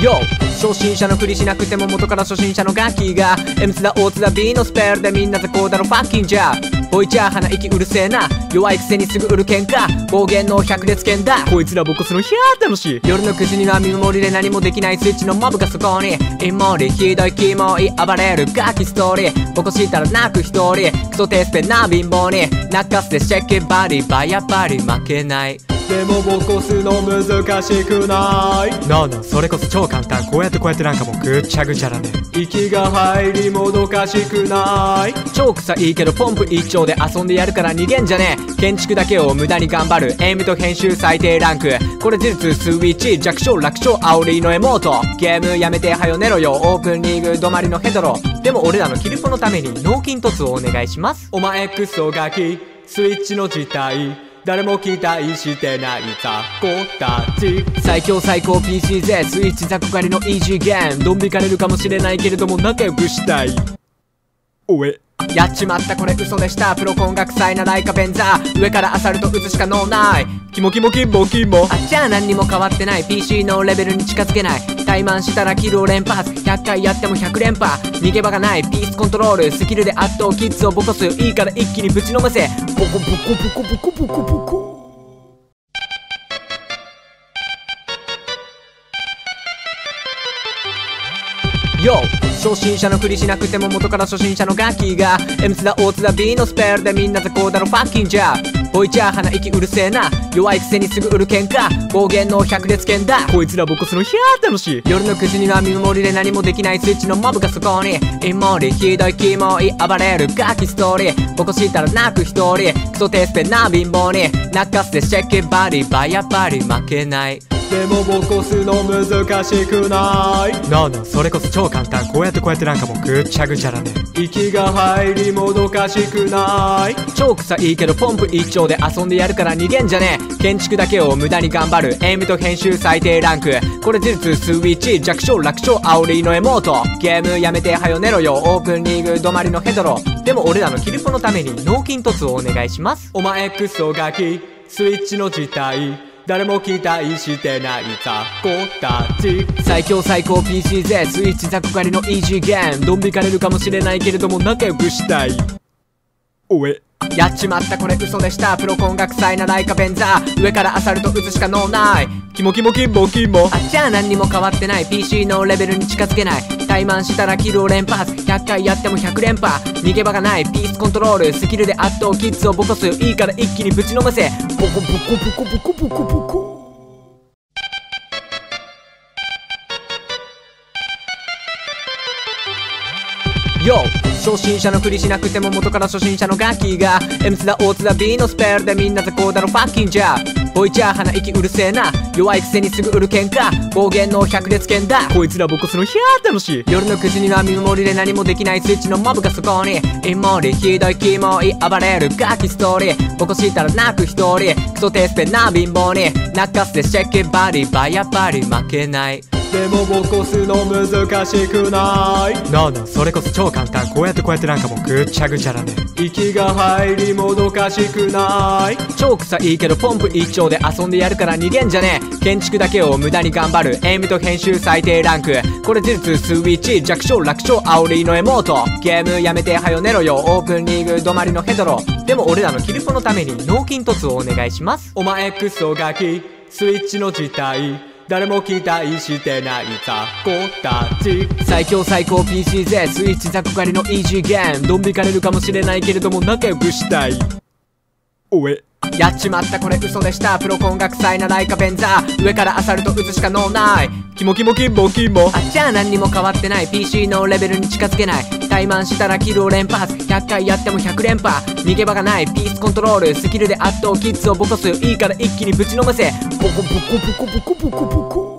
YO! 初心者のふりしなくても元から初心者のガッキーが M 津田 O 津田 B のスペルでみんな雑魚だろファッキンじゃ。ボイチャー鼻息うるせえな。弱いくせにすぐ売る喧嘩暴言の百列拳だ。こいつらボコスのヒャー楽しい。夜の9時には見守りで何もできないスイッチのモブがそこに。イモリひどいキモい暴れるガキストーリー。ボコしたら泣く一人。クソテスペな貧乏に。泣かせてシェッキバディ。バやっぱり負けないでもボコすの難しくない。なあなあそれこそ超簡単。こうやってこうやってなんかもうぐっちゃぐちゃだね。息が入りもどかしくない。超臭いけどポンプ一丁で遊んでやるから逃げんじゃねえ。建築だけを無駄に頑張る。エイムと編集最低ランク。これ事実スイッチ弱小楽勝煽りのエモートゲームやめてはよ寝ろよ。オープンリーグ止まりのヘドロ。でも俺らのキルポのために脳筋突をお願いします。お前クソガキスイッチの事態誰も期待してない雑魚たち。最強最高 PC ぜスイッチ雑魚狩りのイージーゲーム。ドン引かれるかもしれないけれども仲良くしたい。おえ。やっちまった。これ嘘でした。プロコンが臭いなライカベンザー。上からアサルト打つしか能ない。キモキモキンボキンボあっちゃあ何にも変わってない。PC のレベルに近づけない。怠慢したらキルを連発。100回やっても100連覇。逃げ場がない。ピースコントロール。スキルで圧倒キッズをボコす。いいから一気にぶちのめせ。ボコボコボコボコボコボコよ初心者のふりしなくても元から初心者のガキが M 津田 O 津田 B のスペルでみんな雑魚だろファッキンじゃ。ボイチャー鼻息うるせえな。弱いくせにすぐ売る喧嘩暴言の百列拳だ。こいつらボコスのヒャー楽しい。夜の9時には見守りで何もできないスイッチのモブがそこに。イモリひどいキモい暴れるガキストーリー。ボコしたら泣く一人。クソテスペな貧乏に。泣かせてシェッキバディバやっぱり負けない。でもボコすの難しくない。なあなあそれこそ超簡単。こうやってこうやってなんかもうぐっちゃぐちゃだね。息が入りもどかしくない。超臭いけどポンプ一丁で遊んでやるから逃げんじゃねえ。建築だけを無駄に頑張る。エイムと編集最低ランク。これ事実スイッチ弱小楽勝煽りのエモート。ゲームやめてはよ寝ろよ。オープンリーグ止まりのヘドロ。でも俺らのキルポのために脳筋突をお願いします。お前クソガキ。スイッチの事態誰も期待してない雑魚たち。最強最高 PCZ スイッチ雑魚狩りのイージーゲーム。ドン引かれるかもしれないけれども仲良くしたい。おえやっちまった。これ嘘でした。プロコンが臭いなライカベンザー。上からアサルト打つしか能ない。キモキモキンボキンボあっちゃ何にも変わってない。PC のレベルに近づけない。怠慢したらキルを連発。100回やっても100連覇。逃げ場がない。ピースコントロール。スキルで圧倒キッズをボコす。いいから一気にぶちのめせ。ボコボコボコボコボコボコ。よ初心者のふりしなくても元から初心者のガッキーが M 津田 O 津田 B のスペルでみんな雑魚だろファッキンじゃ。ボイチャー鼻息うるせえな。弱いくせにすぐ売る喧嘩。暴言の百列拳だ。こいつらボコスのヒャー楽しい。夜の9時には見守りで何もできないスイッチのモブがそこに。イモリひどいキモい暴れるガキストーリー。ボコしたら泣く一人。クソテスペな貧乏に泣かせてシェッキバディバやっぱり負けないでもボコすの難しくない。なあなあそれこそ超簡単。こうやってこうやってなんかもうぐっちゃぐちゃだね。息が入りもどかしくない。超臭いけどポンプ一丁で遊んでやるから逃げんじゃねえ。建築だけを無駄に頑張る。エイムと編集最低ランク。これ事実スイッチ弱小楽勝煽りのエモートゲームやめてはよ寝ろよ。オープンリーグ止まりのヘドロ。でも俺らのキルポのために脳筋突をお願いします。お前クソガキ。スイッチの事態誰も期待してない雑魚たち。最強最高 PC ぜスイッチ雑魚狩りのイージーゲーム。ドン引かれるかもしれないけれども仲良くしたい。おえ。やっちまったこれ嘘でした。プロコンが臭いなライカベンザー。上からアサルト打つしか能ない。キモキモキンボキンボあっちゃあ何にも変わってない。PC のレベルに近づけない怠慢したらキルを連発100回やっても100連覇。逃げ場がない。ピースコントロール。スキルで圧倒キッズをボコすいいから一気にぶちのめせ。ボコボコボコボコボコボコ。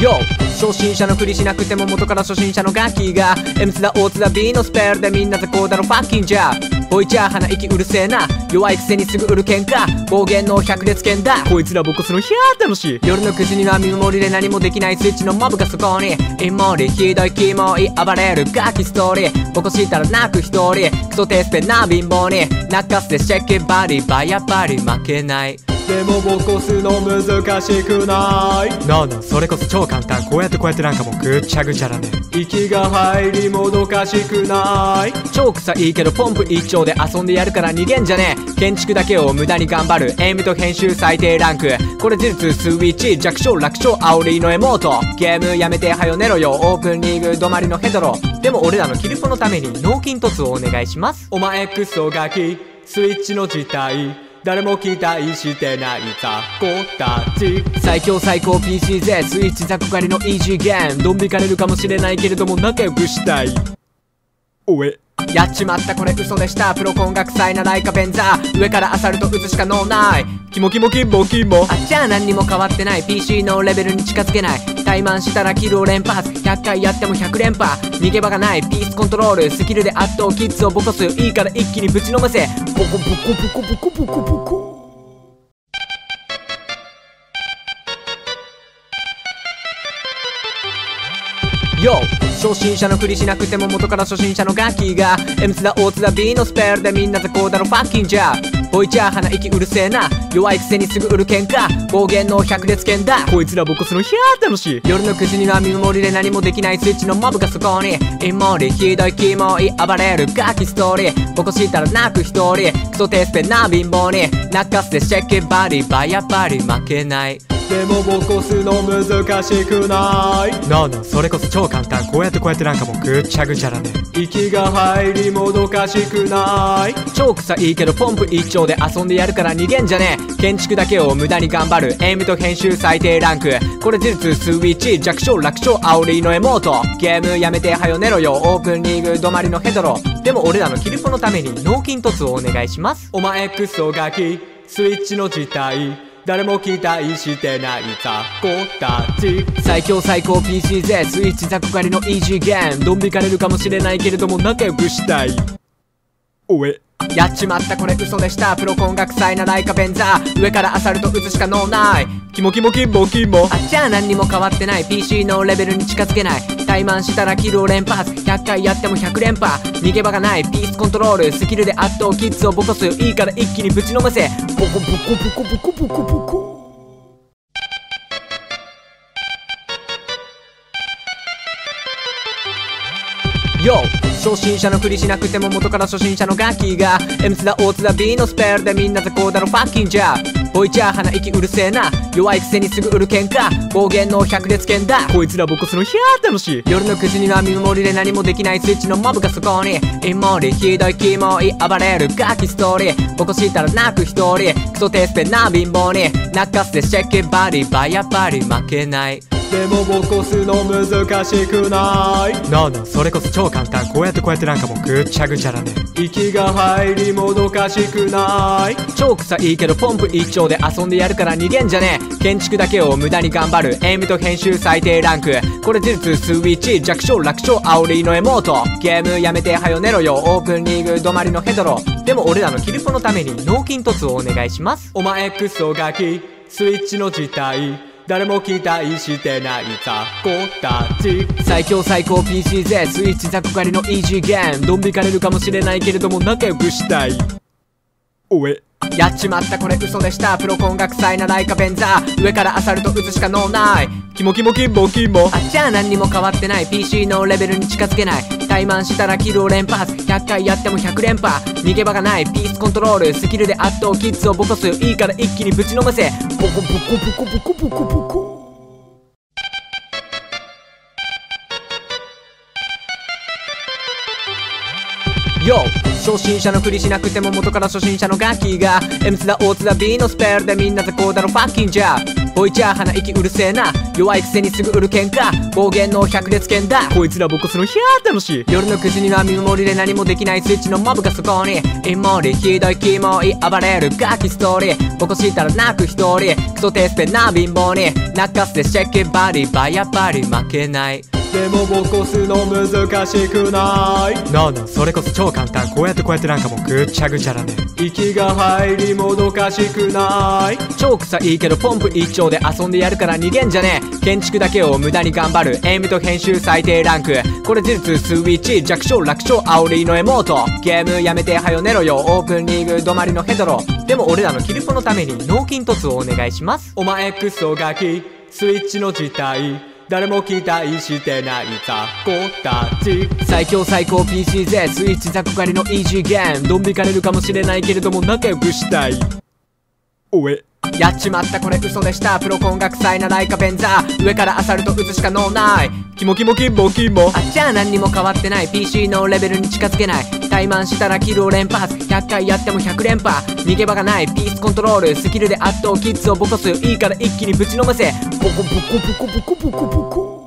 よ初心者のふりしなくても元から初心者のガッキーが M 津田 O 津田 B のスペルでみんな雑魚だろファッキンじゃ。ボイチャー鼻息うるせえな。弱いくせにすぐ売る喧嘩。暴言の百列拳だ。こいつらボコスのひゃー楽しい。夜の9時には見守りで何もできないスイッチのモブがそこに。イモリひどいキモい暴れるガキストーリー。ボコしたら泣く一人。クソテスペな貧乏に。泣かせてシェッキバリバやっぱり負けないでもボコスの難しくない。なあなあそれこそ超簡単。こうやってこうやってなんかもうぐっちゃぐちゃだね息が入りもどかしくない。超臭いけどポンプ一丁で遊んでやるから逃げんじゃねえ。建築だけを無駄に頑張る。エイムと編集最低ランク。これ事実スイッチ弱小楽勝煽りのエモート。ゲームやめてはよ寝ろよ。オープンリーグ止まりのヘドロ。でも俺らのキルポのために脳筋突をお願いします。お前クソガキ。スイッチの事態誰も期待してない雑魚たち。最強最高 PC 勢スイッチ雑魚狩りのイージーゲーム。ドン引かれるかもしれないけれども仲良くしたい。おえ。やっちまったこれ嘘でした。プロコン学祭なライカベンザー。上からアサルト打つしか能ない。キモキモキンボキンボあっちゃあ何にも変わってない。PC のレベルに近づけない怠慢したらキルを連発100回やっても100連覇。逃げ場がない。ピースコントロール。スキルで圧倒。キッズをボコす。いいから一気にぶちのませ。ボコボコボコボコボコボコ。よ初心者のふりしなくても元から初心者のガキが M 津田 O 津田 B のスペルでみんなでこうだろファッキンじゃ。ボイチャー鼻息うるせえな。弱いくせにすぐ売る喧嘩暴言の百列拳だ。こいつらボコスのひゃー楽しい。夜の9時には見守りで何もできないスイッチのモブがそこに。イモリひどいキモい暴れるガキストーリー。ボコしたら泣く一人。クソテスペな貧乏に。泣かせてシェッキバリバやっぱり負けないでもボコスの難しくない。なあなあそれこそ超簡単。こうやってこうやってなんかもうぐっちゃぐちゃだね。息が入りもどかしくない。超臭いけどポンプ一丁で遊んでやるから逃げんじゃねえ。建築だけを無駄に頑張る。エイムと編集最低ランク。これ事実スイッチ弱小楽勝煽りのエモートゲームやめてはよ寝ろよ。オープンリーグ止まりのヘドロ。でも俺らのキルポのために脳筋突をお願いします。お前クソガキ。スイッチの事態誰も期待してない雑魚たち。最強最高 PC 勢スイッチ雑魚狩りのイージーゲーム。ドン引かれるかもしれないけれども仲良くしたい。おえ。やっちまったこれ嘘でした。プロコン学祭なライカベンザー。上からアサルト打つしか能ないキモキモキンボキンボあっちゃあ何にも変わってない。PC のレベルに近づけない。怠慢したらキルを連発。100回やっても100連覇。逃げ場がない。ピースコントロール。スキルで圧倒キッズをボコす。いいから一気にぶちのめせ。ボコボコボコボコボコボコよ初心者のふりしなくても元から初心者のガキが M 津田 O 津田 B のスペルでみんなでこうだろファッキンじゃ。ボイチャー鼻息うるせえな。弱いくせにすぐ売る喧嘩暴言の百列拳だ。こいつらボコスのひゃー楽し。い夜の9時には見守りで何もできないスイッチのモブがそこに。イモリひどいキモい暴れるガキストーリー。ボコしたら泣く一人。クソテスペな貧乏に。泣かせてシェッキバリバやっぱり負けないでもボコスの難しくない。なあなあそれこそ超簡単。こうやってこうやってなんかもうぐっちゃぐちゃだね。息が入りもどかしくない。超臭いけどポンプ一丁で遊んでやるから逃げんじゃねえ。建築だけを無駄に頑張る。エイムと編集最低ランク。これ事実スイッチ弱小楽勝煽りのエモートゲームやめてはよ寝ろよ。オープンリーグ止まりのヘドロ。でも俺らのキルポのために脳筋突をお願いします。お前クソガキ。スイッチの事態誰も期待してない雑魚たち。最強最高 PC 勢スイッチ雑魚狩りのイージーゲーム。ドン引かれるかもしれないけれども仲良くしたい。おえ。やっちまったこれ嘘でした。プロコン学祭なライカベンザー。上からアサルト打つしか能ない。キモキモキンボキンボあっちゃあ何にも変わってない。PC のレベルに近づけない。怠慢したらキルを連発。100回やっても100連覇。逃げ場がない。ピースコントロール。スキルで圧倒キッズをボコす。いいから一気にぶちのめせ。ボコボコボコボコボコボコよ初心者のふりしなくても元から初心者のガキが M 津田 O 津田 B のスペルでみんなでこうだろファッキンじゃ。ボイチャー鼻息うるせえな。弱いくせにすぐ売る喧嘩暴言の百列拳だ。こいつらボコスのひゃー楽し。い夜の9時には見守りで何もできないスイッチのモブがそこに。イモリひどいキモい暴れるガキストーリー。ボコしたら泣く一人。クソテスペな貧乏に。泣かせてシェッキバリバやっぱり負けないでも起こすの難しくない。なあなあそれこそ超簡単。こうやってこうやってなんかもうぐっちゃぐちゃだね。息が入りもどかしくない。超臭いけどポンプ一丁で遊んでやるから逃げんじゃねえ。建築だけを無駄に頑張る。エイムと編集最低ランク。これ事実スイッチ弱小楽勝煽りのエモート。ゲームやめてはよ寝ろよ。オープンリーグ止まりのヘドロ。でも俺らのキルポのために脳筋突をお願いします。お前クソガキスイッチの事態誰も期待してない雑魚たち。最強最高 PC 勢スイッチ雑魚狩りのイージーゲーム。ドン引かれるかもしれないけれども仲良くしたい。おえ。やっちまったこれ嘘でしたプロコンが臭いなライカベンザー。上からアサルト打つしか能ない。キモキモキンボキンボあっちゃあ何にも変わってない。PC のレベルに近づけない怠慢したらキルを連発。100回やっても100連覇。逃げ場がない。ピースコントロール。スキルで圧倒キッズをボコす。いいから一気にぶちのめせ。ボコボコボコボコボコボコ。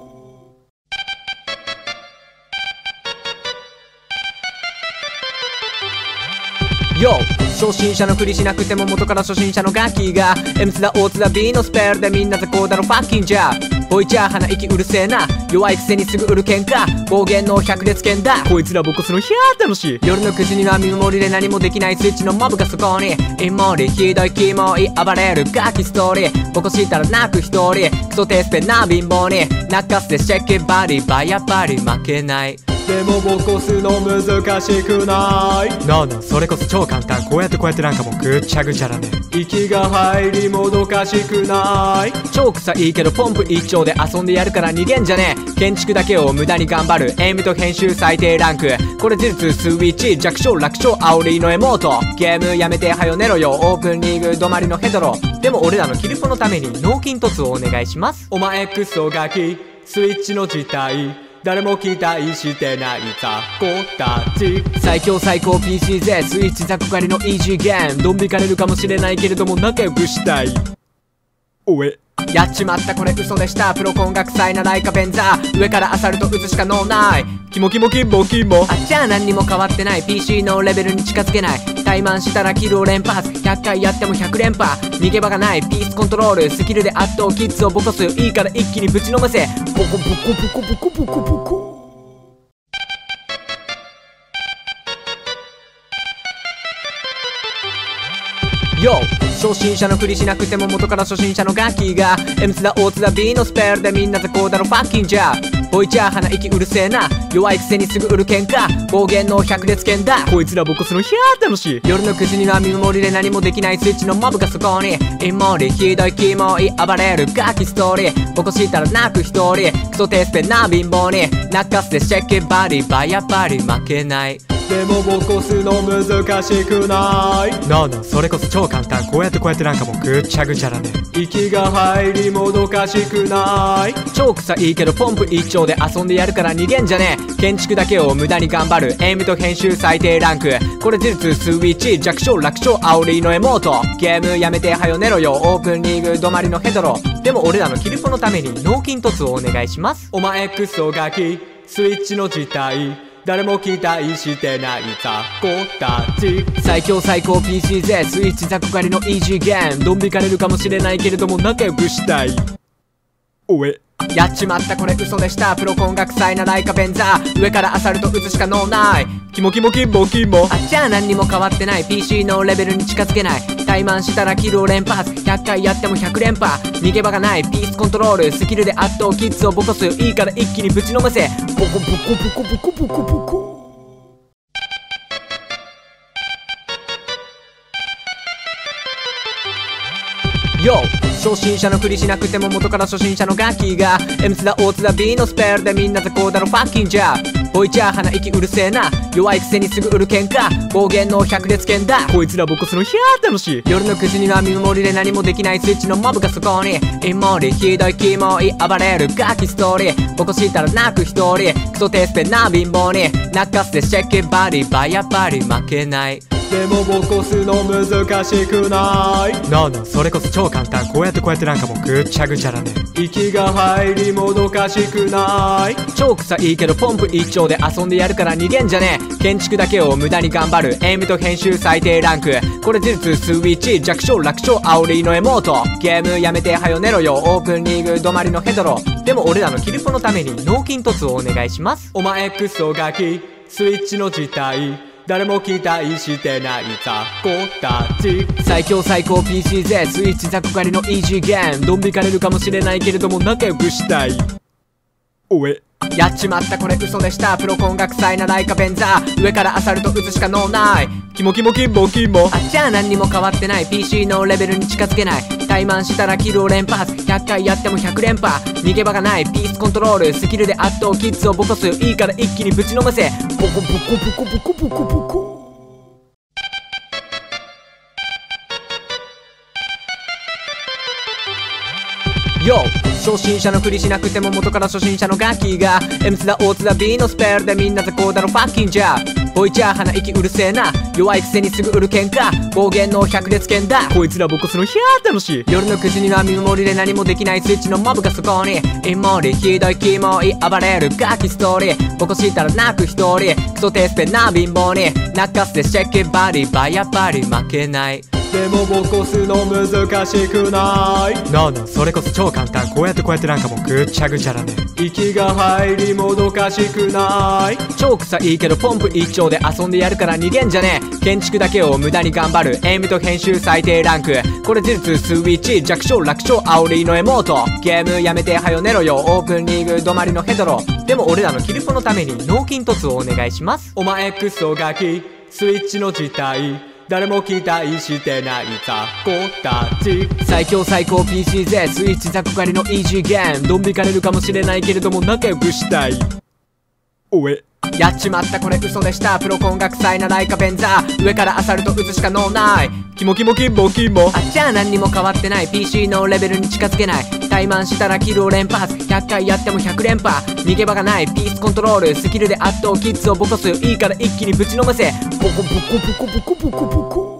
よ初心者のふりしなくても元から初心者のガキが M 津だ O 津だ B のスペルでみんな雑魚だろファッキンじゃ。ボイチャー鼻息うるせえな。弱いくせにすぐ売る喧嘩暴言の百列拳だ。こいつらボコすのひゃー楽し。い夜の9時には見守りで何もできないスイッチのモブがそこに。インモリひどいキモい暴れるガキストーリー。ボコしたら泣く一人。クソテスペな貧乏に。泣かせてシェッキバディバやっぱり負けないでもボコすの難しくない。なあなあそれこそ超簡単。こうやってこうやってなんかもうぐっちゃぐちゃだね。息が入りもどかしくない。超臭いけどポンプ一丁で遊んでやるから逃げんじゃねえ。建築だけを無駄に頑張る。エイムと編集最低ランク。これ事実スイッチ弱小楽勝煽りのエモートゲームやめてはよ寝ろよ。オープンリーグ止まりのヘドロ。でも俺らのキルポのために脳筋突をお願いします。お前クソガキ。スイッチの事態誰も期待してない雑魚たち。最強最高 PCZ スイッチ雑魚狩りのイージーゲーム。ドン引かれるかもしれないけれども仲良くしたい。おえやっちまった。これ嘘でした。プロコンが臭いなライカベンザー。上からアサルト打つしか能ない。キモキモキモキモあっちゃ何にも変わってない。PC のレベルに近づけない。怠慢したらキルを連発。100回やっても100連覇。逃げ場がない。ピースコントロール。スキルで圧倒キッズをボコす。いいから一気にぶちのめせ。ボコボコボコボコボコボコ。よ初心者のふりしなくても元から初心者のガキが M 津だ O 津だ B のスペルでみんな雑魚だろファッキンじゃ。ボイチャー鼻息うるせえな。弱いくせにすぐ売る喧嘩。暴言の百列拳だ。こいつらボコすのひゃー楽し。い夜の9時には見守りで何もできないスイッチのモブがそこに。インモリひどいキモい暴れるガキストーリー。ボコしたら泣く一人クソテスペな貧乏に。泣かせてシェッキバディバやっぱり負けないでもボコすの難しくない。なあなあそれこそ超簡単。こうやってこうやってなんかもうぐっちゃぐちゃだね。息が入りもどかしくない。超臭いけどポンプ一丁で遊んでやるから逃げんじゃねえ。建築だけを無駄に頑張る。エイムと編集最低ランク。これ事実スイッチ弱小楽勝煽りのエモートゲームやめてはよ寝ろよ。オープンリーグ止まりのヘドロ。でも俺らのキルポのために脳筋突をお願いします。お前クソガキ。スイッチの事態誰も期待してない雑魚たち最強最高 P. C. Z. スイッチ雑魚狩りのイージーゲームドン引かれるかもしれないけれども仲良くしたいおえやっちまった。これ嘘でした。プロコンが臭いなライカベンザー。上からアサルト打つしか能ない。キモキモキモキモ。あっちゃあ何にも変わってない。PC のレベルに近づけない。怠慢したらキルを連発。100回やっても100連覇。逃げ場がない。ピースコントロール。スキルで圧倒キッズをボコす。いいから一気にぶちのめせ。ボコボコボコボコボコボコ。初心者のふりしなくても元から初心者のガキが M 津だ O 津だ B のスペルでみんな雑魚だろファッキンじゃ。ボイチャー鼻息うるせえな。弱いくせにすぐ売る喧嘩。暴言の百列拳だ。こいつらボコすのひゃー楽しい。夜の9時には見守りで何もできないスイッチのモブがそこに。インモリひどいキモい暴れるガキストーリー。ボコしたら泣く一人。クソテスペな貧乏に。泣かせてシェッキバディ。バやっぱり負けないででもボコすの難しくない。なあなあそれこそ超簡単。こうやってこうやってなんかもうぐっちゃぐちゃだね息が入りもどかしくない。超臭いけどポンプ一丁で遊んでやるから逃げんじゃねえ。建築だけを無駄に頑張る。エイムと編集最低ランク。これ事実スイッチ弱小楽勝煽りのエモート。ゲームやめてはよ寝ろよ。オープンリーグ止まりのヘドロ。でも俺らのキルポのために脳筋突をお願いします。お前クソガキ。スイッチの事態誰も期待してない雑魚たち。最強最高 PC 勢スイッチ雑魚狩りのイージーゲームドン引かれるかもしれないけれども仲良くしたい。おえ。やっちまったこれ嘘でした。プロコン学祭なライカベンザー。上からアサルト打つしか能ない。キモキモキンボキンボあっちゃあ何にも変わってない。PC のレベルに近づけない怠慢したらキルを連発100回やっても100連覇。逃げ場がない。ピースコントロール。スキルで圧倒キッズをボコすいいから一気にぶちのめせ。ボコボコボコボコボコボコよ初心者のふりしなくても元から初心者のガキが。M 津田 O 津田 B のスペルでみんな雑魚だろファッキンじゃ。ボイチャー鼻息うるせえな。弱いくせにすぐ売る喧嘩。暴言の百列剣だ。こいつらボコスのヒャー楽しい。夜の9時には見守りで何もできないスイッチのモブがそこに。イモリひどいキモい暴れるガキストーリー。ボコしたら泣く一人クソテースペな貧乏に。泣かせてシェッケバディ。バやっぱり負けないでもボコすの難しくない。なあなあそれこそ超簡単。こうやってこうやってなんかもうぐっちゃぐちゃだね。息が入りもどかしくない。超臭いけどポンプ一丁で遊んでやるから逃げんじゃねえ。建築だけを無駄に頑張る。エイムと編集最低ランク。これ事実スイッチ弱小楽勝煽りのエモートゲームやめてはよ寝ろよ。オープンリーグ止まりのヘドロ。でも俺らのキルポのために脳筋突をお願いします。お前クソガキ。スイッチの事態誰も期待してない雑魚たち。最強最高 PC 勢スイッチ雑魚狩りのイージーゲーム。ドン引かれるかもしれないけれども仲良くしたい。おえ。やっちまったこれ嘘でした。プロコン学祭なライカベンザー上からアサルト打つしか能ない。キモキモキンボキンボ。あっちゃあ何にも変わってない。PC のレベルに近づけない怠慢したらキルを連発。100回やっても100連覇。逃げ場がない。ピースコントロール。スキルで圧倒。キッズをボコす。いいから一気にぶちのませ。ボコボコボコボコボコボコ。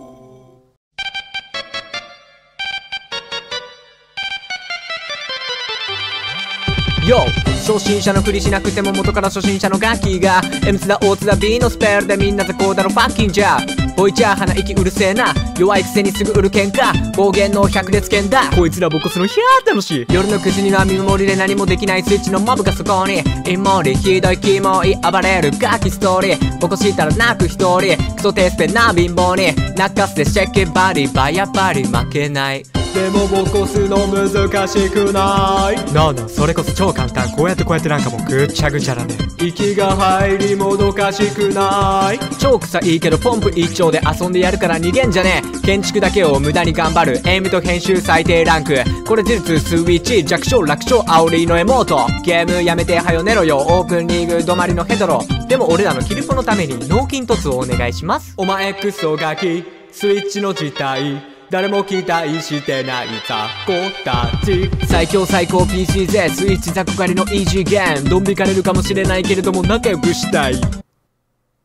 よ初心者のふりしなくても元から初心者のガキが M 津田 O 津田 B のスペルでみんな雑魚だろファッキンじゃ。ボイチャー鼻息うるせえな。弱いくせにすぐ売る喧嘩暴言の百列剣だ。こいつらボコスのヒャー楽し。い夜の9時には見守りで何もできないスイッチのモブがそこに。イモリひどいキモい暴れるガキストーリー。ボコしたら泣く一人。クソテースペな貧乏に。泣かせてシェッケバディバやっぱり負けないでもボコすの難しくない。なあなあそれこそ超簡単。こうやってこうやってなんかもうぐっちゃぐちゃだね。息が入りもどかしくない。超臭いけどポンプ一丁で遊んでやるから逃げんじゃねえ。建築だけを無駄に頑張る。エイムと編集最低ランク。これ事実スイッチ弱小楽勝煽りのエモート。ゲームやめてはよ寝ろよ。オープンリーグ止まりのヘドロ。でも俺らのキルポのために脳筋突をお願いします。お前クソガキ。スイッチの事態誰も期待してない雑魚たち。最強最高 PC 勢スイッチ雑魚狩りのイージーゲーム。ドン引かれるかもしれないけれども仲良くしたい。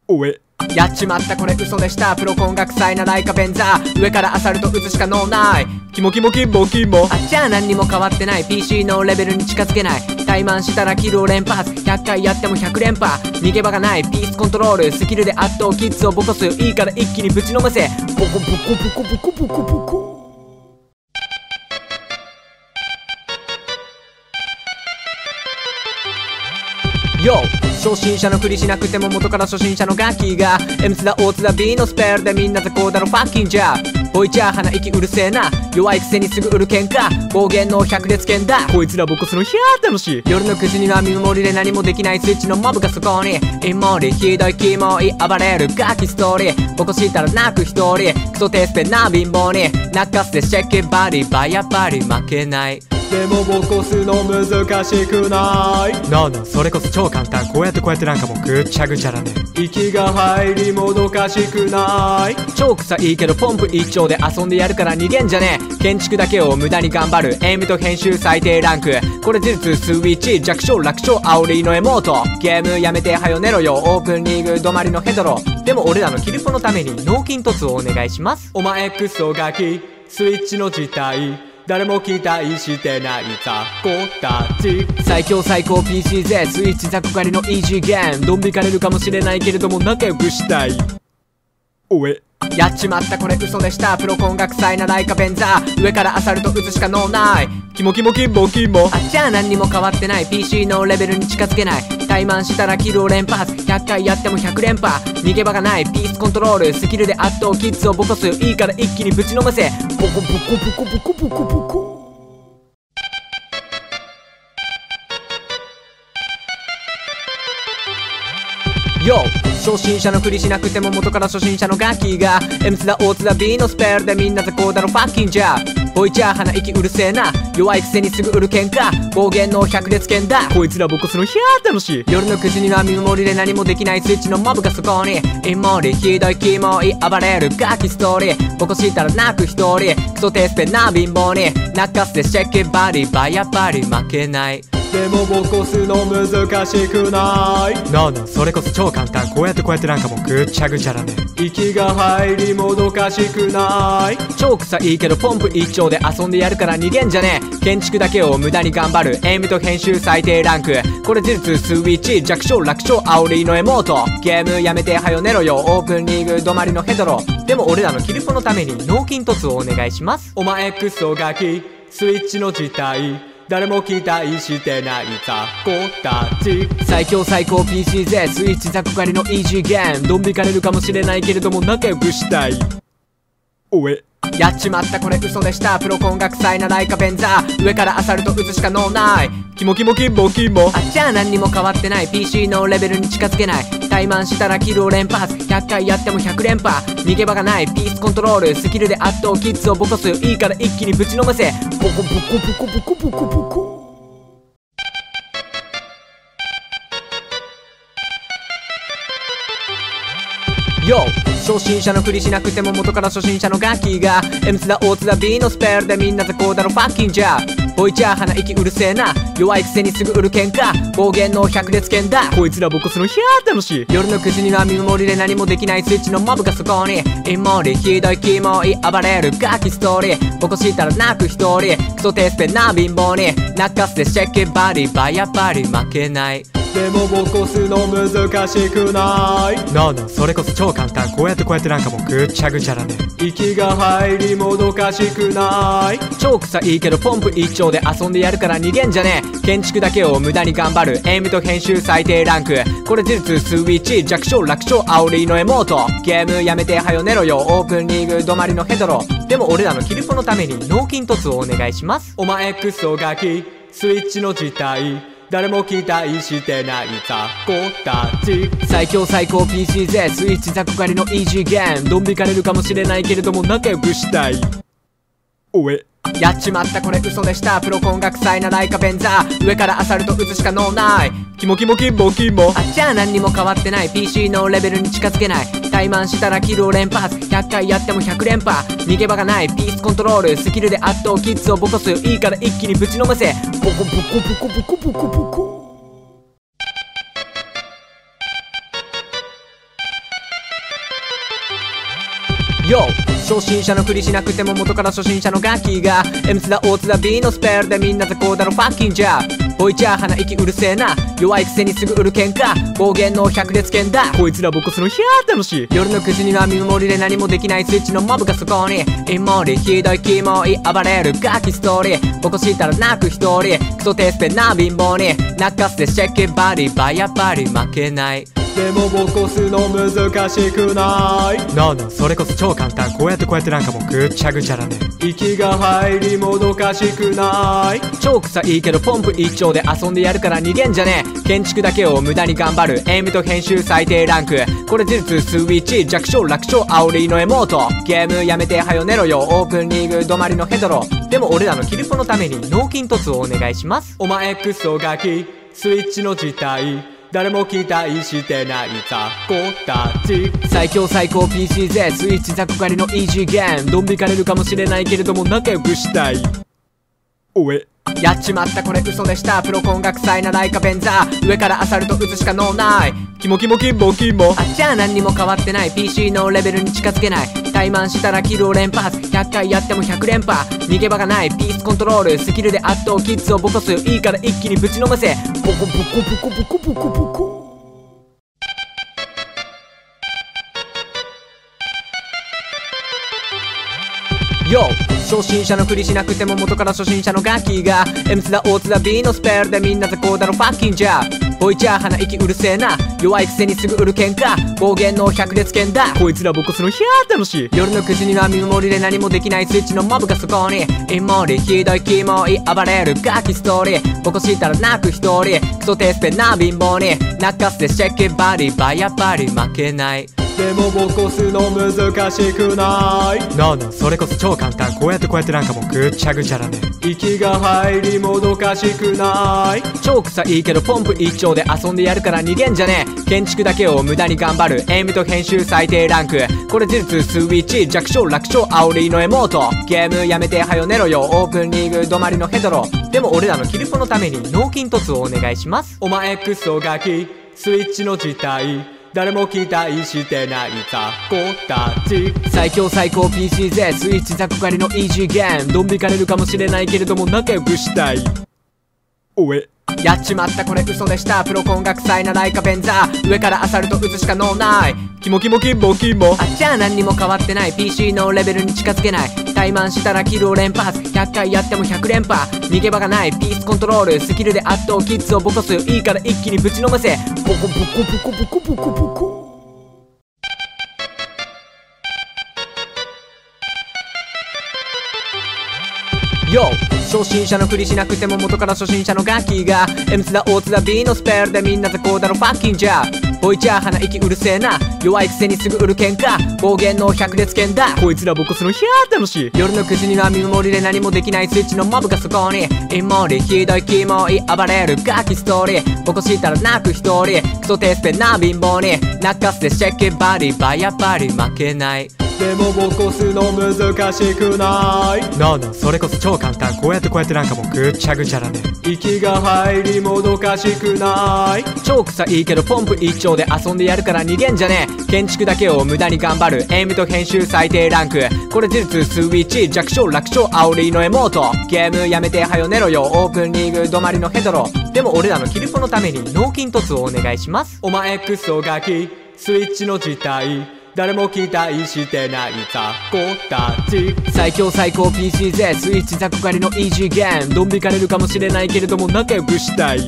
おえ。やっちまったこれ嘘でした。プロコン学祭なライカベンザー。上からアサルト打つしか能ない。キモキモキンボキンボあっちゃあ何にも変わってない。PC のレベルに近づけない。怠慢したらキルを連発。100回やっても100連覇。逃げ場がない。ピースコントロール。スキルで圧倒キッズをボコす。いいから一気にぶちのめせ。ボコボコボコボコボコボコよ初心者のふりしなくても元から初心者のガキが M 津田 O 津田 B のスペルでみんな雑魚だろファッキンじゃ。ボイチャー鼻息うるせえな。弱いくせにすぐ売る喧嘩暴言の百列剣だ。こいつらボコスのヒャー楽し。い夜の9時には見守りで何もできないスイッチのモブがそこに。イモリひどいキモい暴れるガキストーリー。ボコしたら泣く一人。クソテースペな貧乏に。泣かせてシェッケバディ。バやっぱり負けないでも起こすの難しくない。なあなあそれこそ超簡単。こうやってこうやってなんかもうぐっちゃぐちゃだね。息が入りもどかしくない。超臭いけどポンプ一丁で遊んでやるから逃げんじゃねえ。建築だけを無駄に頑張る。エイムと編集最低ランク。これ事実スイッチ弱小楽勝煽りのエモート。ゲームやめてはよ寝ろよ。オープンリーグ止まりのヘドロ。でも俺らのキルポのために脳筋突をお願いします。お前クソガキ。スイッチの事態誰も期待してない雑魚たち。最強最高 PC 勢スイッチ雑魚狩りのイージーゲーム。ドン引かれるかもしれないけれども仲良くしたい。おえやっちまった。これ嘘でした。プロコンが臭いなライカベンザー。上からアサルト打つしか能ない。キモキモキンボキンボあっちゃあ何にも変わってない。PC のレベルに近づけない。怠慢したらキルを連発。100回やっても100連覇。逃げ場がない。ピースコントロールスキルで圧倒キッズをボコす。いいから一気にぶちのめせ。ボコボコボコボコボコボコよ初心者のふりしなくても元から初心者のガキが M 津だ O 津だ B のスペルでみんな雑魚だろファッキンじゃ。ボイチャー鼻息うるせえな。弱いくせにすぐ売る喧嘩暴言の百列拳だ。こいつらボコすのひゃー楽し。い夜の9時には見守りで何もできないスイッチのモブがそこに。インモリひどいキモい暴れるガキストーリー。ボコしたら泣く一人クソテスペな貧乏に。泣かせてシェッケバディバやっぱり負けないでもボコすの難しくない。なあなあそれこそ超簡単。こうやってこうやってなんかもうぐっちゃぐちゃだね。息が入りもどかしくない。超臭いけどポンプ一丁で遊んでやるから逃げんじゃねえ。建築だけを無駄に頑張る。エイムと編集最低ランク。これ事実スイッチ弱小楽勝煽りのエモートゲームやめてはよ寝ろよ。オープンリーグ止まりのヘドロ。でも俺らのキルポのために脳筋突をお願いします。お前クソガキ。スイッチの事態誰も期待してない雑魚たち。最強最高 PC 勢スイッチ雑魚狩りのイージーゲーム。ドン引かれるかもしれないけれども仲良くしたいおえ。やっちまったこれ嘘でした。プロコンが臭いなライカベンザー。上からアサルト打つしか能ない。キモキモキンボキンボ。あっちゃあ何にも変わってない。PC のレベルに近づけない怠慢したらキルを連発。100回やっても100連覇。逃げ場がない。ピースコントロール。スキルで圧倒キッズをボコす。いいから一気にぶちのめせ。ボコボコボコボコボコボコよ初心者のふりしなくても元から初心者のガキが M 津だ O 津だ B のスペルでみんな雑魚だろファッキンじゃボイチャー鼻息うるせえな。弱いくせにすぐ売る喧嘩暴言の百列拳だ。こいつらボコすのひゃー楽しい。夜の9時には見守りで何もできないスイッチのモブがそこに。インモリひどいキモい暴れるガキストーリー。ボコしたら泣く一人。クソテスペな貧乏に泣かせてシェッケバディバやっぱり負けないでもボコすの難しくない。なあなあそれこそ超簡単。こうやってこうやってなんかもうぐっちゃぐちゃだね。息が入りもどかしくない。超臭いけどポンプ一丁で遊んでやるから逃げんじゃねえ。建築だけを無駄に頑張るエイムと編集最低ランク。これ事実スイッチ弱小楽勝煽りのエモートゲームやめてはよ寝ろよ。オープンリーグ止まりのヘドロ。でも俺らのキルポのために脳筋突をお願いします。お前クソガキ。スイッチの事態誰も期待してない雑魚たち。最強最高 PC 勢スイッチ雑魚狩りのイージーゲーム。ドン引かれるかもしれないけれども仲良くしたい。おえ。やっちまったこれ嘘でした。プロコンが臭いなライカベンザー。上からアサルト打つしか能ないキモキモキモキモあっちゃあ何にも変わってない。PC のレベルに近づけない。怠慢したらキルを連発。100回やっても100連覇。逃げ場がない。ピースコントロール。スキルで圧倒キッズをボコす。いいから一気にぶちのませ。ボコボコボコボコボコボコ。よ初心者のふりしなくても元から初心者のガキが M 津だ O 津だ B のスペルでみんな雑魚だろファッキンじゃ。ボイチャー鼻息うるせえな。弱いくせにすぐ売る喧嘩暴言の百列拳だ。こいつらボコすのひゃー楽しい。夜の9時には見守りで何もできないスイッチのモブがそこに。インモリひどいキモい暴れるガキストーリー。ボコしたら泣く一人。クソテスペな貧乏に。泣かせてシェッケバディバやっぱり負けないでもボコすの難しくない。なあなあそれこそ超簡単。こうやってこうやってなんかもうぐっちゃぐちゃだね息が入りもどかしくない。超臭いけどポンプ一丁で遊んでやるから逃げんじゃねえ。建築だけを無駄に頑張る。エイムと編集最低ランク。これ事実スイッチ弱小楽勝煽りのエモート。ゲームやめてはよ寝ろよ。オープンリーグ止まりのヘドロ。でも俺らのキルポのために脳筋突をお願いします。お前クソガキ。スイッチの事態誰も期待してない雑魚たち。最強最高 PC でスイッチ雑魚狩りのイージーゲームドン引かれるかもしれないけれども仲良くしたい。おえ。やっちまったこれ嘘でした。プロコン学祭なライカベンザー。上からアサルト打つしか能ない。キモキモキモキモあっちゃ何にも変わってない。PC のレベルに近づけない。怠慢したらキルを連発。100回やっても100連覇。逃げ場がない。ピースコントロール。スキルで圧倒キッズをボコす。いいから一気にぶちのませ。ボコボコボコボコボコボコ。よ初心者のふりしなくても元から初心者のガキが M 津田 O 津田 B のスペルでみんな雑魚だろファッキンじゃ。ボイチャー鼻息うるせえな。弱いくせにすぐ売る喧嘩暴言の百列剣だ。こいつらボコスのヒャー楽しい。夜の9時には見守りで何もできないスイッチのモブがそこに。イモリひどいキモい暴れるガキストーリー。ボコしたら泣く一人。クソテースペな貧乏に。泣かせシェッケバディ。バやっぱり負けないでもボコすの難しくない。なあなあそれこそ超簡単。こうやってこうやってなんかもうぐっちゃぐちゃだね。息が入りもどかしくない。超臭いけどポンプ一丁で遊んでやるから逃げんじゃねえ。建築だけを無駄に頑張る。エイムと編集最低ランク。これ事実スイッチ弱小楽勝煽りのエモートゲームやめてはよ寝ろよ。オープンリーグ止まりのヘドロ。でも俺らのキルポのために脳筋突をお願いします。お前クソガキ。スイッチの事態誰も期待してない雑魚たち。最強最高 PC 勢スイッチ雑魚狩りのイージーゲーム。ドン引かれるかもしれないけれども仲良くしたい。おえ。やっちまったこれ嘘でした。プロコン学祭なライカベンザー。上からアサルト打つしか能ない。キモキモキンボキンボ。あっちゃあ何にも変わってない。PC のレベルに近づけない怠慢したらキルを連発。100回やっても100連覇。逃げ場がない。ピースコントロール。スキルで圧倒キッズをボコす。いいから一気にぶちのませ。ボコボコボコボコボコボコ。よ初心者のふりしなくても元から初心者のガキが M 津田 O 津田 B のスペルでみんな雑魚だろファッキンじゃ。ボイチャー鼻息うるせえな。弱いくせにすぐ売る喧嘩暴言の百列剣だ。こいつらボコスのヒャー楽し。い夜の9時には見守りで何もできないスイッチのモブがそこに。イモリひどいキモい暴れるガキストーリー。ボコしたら泣く一人。クソテースペな貧乏に。泣かせシェッケバディバやっぱり負けないでもボコすの難しくない。なあなあそれこそ超簡単。こうやってこうやってなんかもうぐっちゃぐちゃだね。息が入りもどかしくない。超臭いけどポンプ一丁で遊んでやるから逃げんじゃねえ。建築だけを無駄に頑張る。エイムと編集最低ランク。これ事実スイッチ弱小楽勝煽りのエモート。ゲームやめてはよ寝ろよ。オープンリーグ止まりのヘドロ。でも俺らのキルポのために脳筋突をお願いします。お前クソガキ。スイッチの事態誰も期待してない雑魚たち。最強最高 PC 勢スイッチ雑魚狩りのイージーゲーム。ドン引かれるかもしれないけれども仲良くしたい。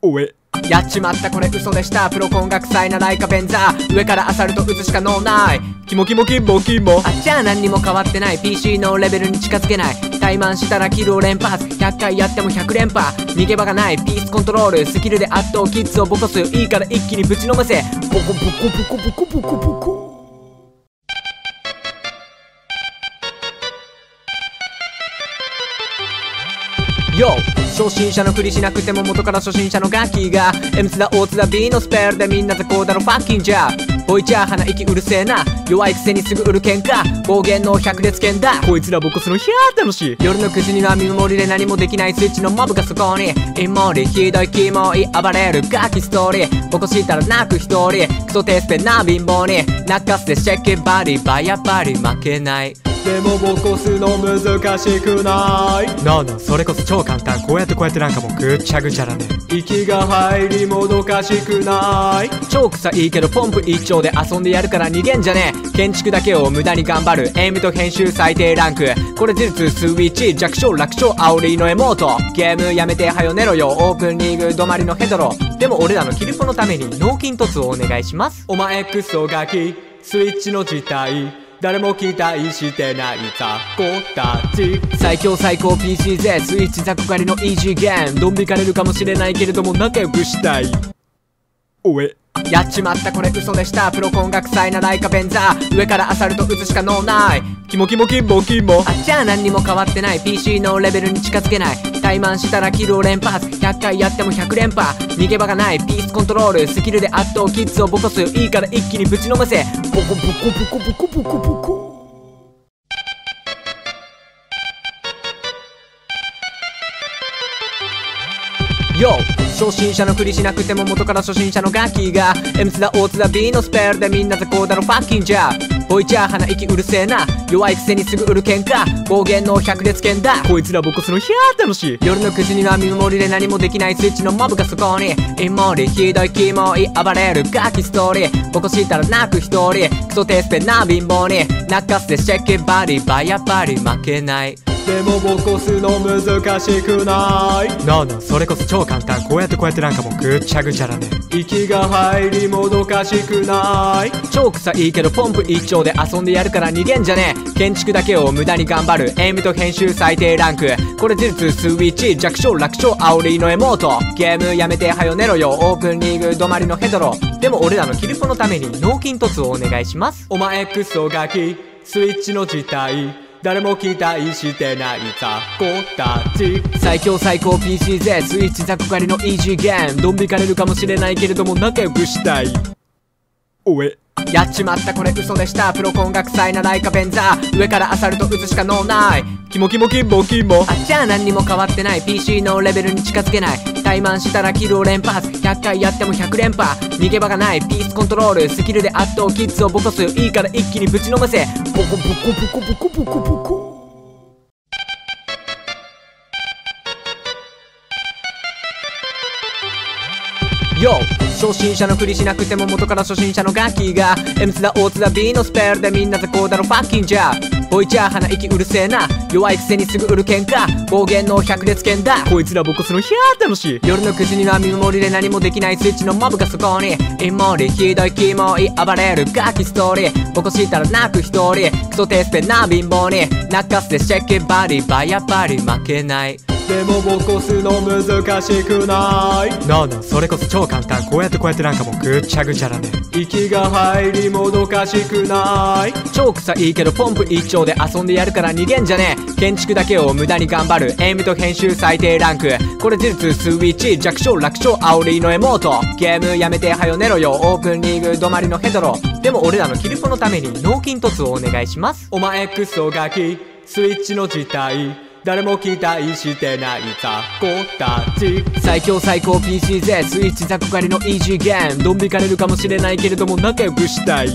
おえ。やっちまったこれ嘘でした。プロコン学祭なライカベンザー。上からアサルト打つしか能ない。キモキモキンボキンボ。あっちゃあ何にも変わってない。PC のレベルに近づけない怠慢したらキルを連発。100回やっても100連覇。逃げ場がない。ピースコントロール。スキルで圧倒。キッズをボコす。いいから一気にぶちのめせ。ボコボコボコボコボコボコ。よ初心者のふりしなくても元から初心者のガキが M 津田 O 津田 B のスペルでみんな雑魚だろファッキンじゃ。ボイチャー鼻息うるせえな。弱いくせにすぐ売る喧嘩暴言の百列剣だ。こいつらボコスのヒャー楽し。い夜の9時には見守りで何もできないスイッチのモブがそこに。イモリひどいキモい暴れるガキストーリー。ボコしたら泣く一人。クソテースペな貧乏に。泣かせシェッケバディ。バやっぱり負けないでもボコすの難しくない。なあなあそれこそ超簡単。こうやってこうやってなんかもうぐっちゃぐちゃだね。息が入りもどかしくない。超臭いけどポンプ一丁で遊んでやるから逃げんじゃねえ。建築だけを無駄に頑張る。エイムと編集最低ランク。これ事実スイッチ弱小楽勝煽りのエモート。ゲームやめてはよ寝ろよ。オープンリーグ止まりのヘドロ。ででも俺らのキルポのために脳筋突をお願いします。お前クソガキスイッチの事態誰も期待してない雑魚たち。最強最高 PCZ スイッチ雑魚狩りのイージーゲーム。ドン引かれるかもしれないけれども仲良くしたい。おえ。やっちまったこれ嘘でした。プロコン学祭なライカベンザー。上からアサルト打つしか脳ない。キモキモキンボキンボあっちゃあ何にも変わってない。PC のレベルに近づけない怠慢したらキルを連発。100回やっても100連覇。逃げ場がない。ピースコントロール。スキルで圧倒。キッズをボコす。いいから一気にぶちのめせ。ボコボコボコボコボコボコ。よ初心者のふりしなくても元から初心者のガキが M 津だ O 津だ B のスペルでみんなでこうだろファッキンじゃ。ボイチャー鼻息うるせえな。弱いくせにすぐ売る喧嘩暴言の百列拳だ。こいつらボコスのヒャー楽しい。夜の9時には見守りで何もできないスイッチのモブがそこに。イモリひどいキモい暴れるガキストーリー。ボコしたら泣く一人。クソテスペな貧乏に。泣かせシェッケバリバやっぱり負けない。でもボコすの難しくない。なあなあそれこそ超簡単。こうやってこうやってなんかもうぐっちゃぐちゃだね。息が入りもどかしくない。超臭いけどポンプ一丁で遊んでやるから逃げんじゃねえ。建築だけを無駄に頑張る。エイムと編集最低ランク。これ事実スイッチ弱小楽勝煽りのエモートゲームやめてはよ寝ろよ。オープンリーグ止まりのヘドロ。でも俺らのキルポのために脳筋突をお願いします。お前クソガキ。スイッチの事態誰も期待してない雑魚たち。最強最高 PCZ スイッチ雑魚狩りのイージーゲーム。ドン引かれるかもしれないけれども仲良くしたい。おえやっちまった。これ嘘でした。プロコン学祭なライカベンザー。上からアサルト打つしか脳ない。キモキモキモキモあっちゃ何にも変わってない。PC のレベルに近づけない。怠慢したらキルを連発。100回やっても100連覇。逃げ場がない。ピースコントロール。スキルで圧倒キッズをボコす。いいから一気にぶちのめせ。ボコボコボコボコボコボコ。よ初心者のふりしなくても元から初心者のガキが M 津だ O 津だ B のスペルでみんなでこうだろファッキンじゃ。ボイチャー鼻息うるせえな。弱いくせにすぐ売る喧嘩。暴言の百列拳だ。こいつらボコスのヒャー楽し。い夜の9時には見守りで何もできないスイッチのモブがそこに。イモリひどいキモい暴れるガキストーリー。ボコしたら泣く一人クソテスペな貧乏に。泣かせてシェッケバリバやっぱり負けないでもボコすの難しくない。なあなあそれこそ超簡単。こうやってこうやってなんかもうぐっちゃぐちゃだね。息が入りもどかしくない。超臭いけどポンプ一丁で遊んでやるから逃げんじゃねえ。建築だけを無駄に頑張るエイムと編集最低ランク。これ事実スイッチ弱小楽勝煽りのエモートゲームやめてはよ寝ろよ。オープンリーグ止まりのヘドロ。でも俺らのキルポのために脳筋突をお願いします。お前クソガキ。スイッチの事態誰も期待してない雑魚たち。最強最高 PCZ スイッチ雑魚狩りのイージーゲーム。ドン引かれるかもしれないけれども仲良くしたい。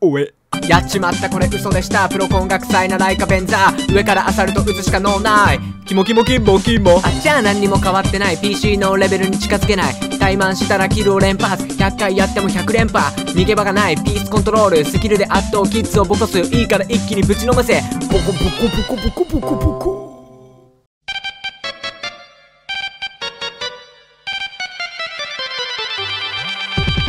おえ。やっちまったこれ嘘でした。プロコン学祭なライカベンザー。上からアサルト打つしか脳ないキモキモキモキモあっちゃあ何にも変わってない。PC のレベルに近づけない。怠慢したらキルを連発。100回やっても100連覇。逃げ場がない。ピースコントロール。スキルで圧倒キッズをボコす。いいから一気にぶちのませ。ボコボコボコボコボコボコ。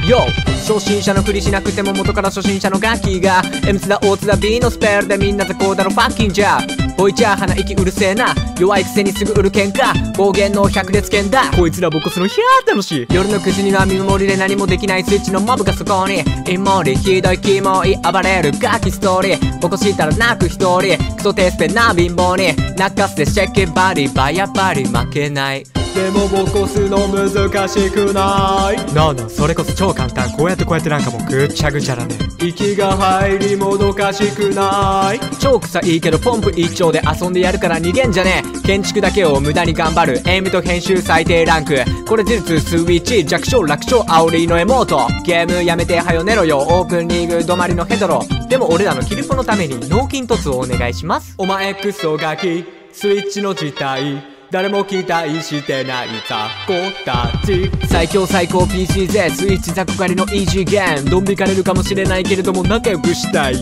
よ初心者のふりしなくても元から初心者のガキが M 津だ O 津だ B のスペルでみんなでこうだろファッキンじゃ。ボイチャー鼻息うるせえな。弱いくせにすぐ売る喧嘩暴言の百列拳だ。こいつらボコスのヒャー楽しい。夜の9時には見守りで何もできないスイッチのモブがそこに。イモリひどいキモい暴れるガキストーリー。ボコしたら泣く一人。クソテスペな貧乏に。泣かせてシェッケバリバやっぱり負けないでもボコすの難しくない。なあなあそれこそ超簡単。こうやってこうやってなんかもうぐっちゃぐちゃだね息が入りもどかしくない。超臭いけどポンプ一丁で遊んでやるから逃げんじゃねえ。建築だけを無駄に頑張る。エイムと編集最低ランク。これ事実スイッチ弱小楽勝煽りのエモート。ゲームやめてはよ寝ろよ。オープンリーグ止まりのヘドロ。でも俺らのキルポのために脳筋突をお願いします。お前クソガキ。スイッチの事態誰も期待してない雑魚たち。最強最高 PCZ スイッチ雑魚狩りのイージーゲームドン引かれるかもしれないけれども仲良くしたい。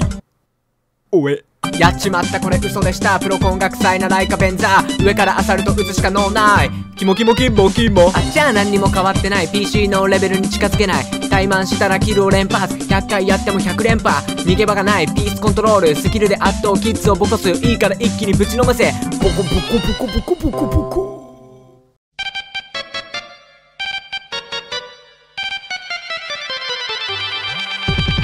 おえ。やっちまったこれ嘘でした。プロコン学祭なライカベンザー。上からアサルト打つしか脳ない。キモキモキンボキンボあっちゃあ何にも変わってない。PC のレベルに近づけない怠慢したらキルを連発100回やっても100連覇。逃げ場がない。ピースコントロール。スキルで圧倒キッズをボコすいいから一気にぶちのませ。ボコボコボコボコボコボコ。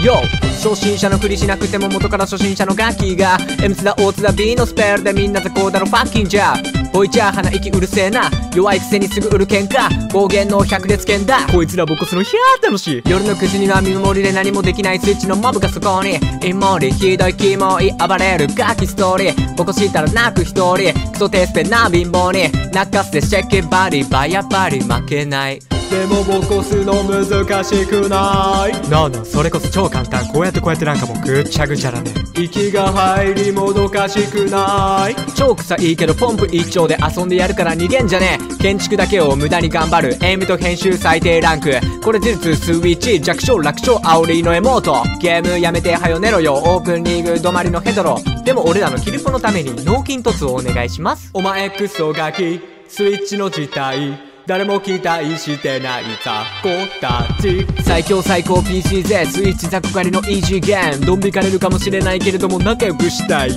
よ初心者のふりしなくても元から初心者のガキが M 津田 O 津田 B のスペルでみんな雑魚だろファッキンじゃ。ボイチャー鼻息うるせえな。弱いくせにすぐ売る喧嘩暴言の百列剣だ。こいつらボコスのヒャー楽しい。夜の9時には見守りで何もできないスイッチのモブがそこに。イモリひどいキモい暴れるガキストーリー。ボコしたら泣く一人。クソテースペな貧乏に。泣かせシェッケバディバやっぱり負けない。でもボコスの難しくない。なあなあそれこそ超簡単。こうやってこうやってなんかもうぐっちゃぐちゃだね。息が入りもどかしくない。超臭いけどポンプ一丁で遊んでやるから逃げんじゃねえ。建築だけを無駄に頑張る。エイムと編集最低ランク。これ事実スイッチ弱小楽勝煽りのエモート。ゲームやめてはよ寝ろよ。オープンリーグ止まりのヘドロ。でも俺らのキルポのために脳筋突をお願いします。お前クソガキ。スイッチの事態誰も期待してない雑魚たち。最強最高 PC 勢スイッチ雑魚狩りのイージーゲーム。ドン引かれるかもしれないけれども仲良くしたい。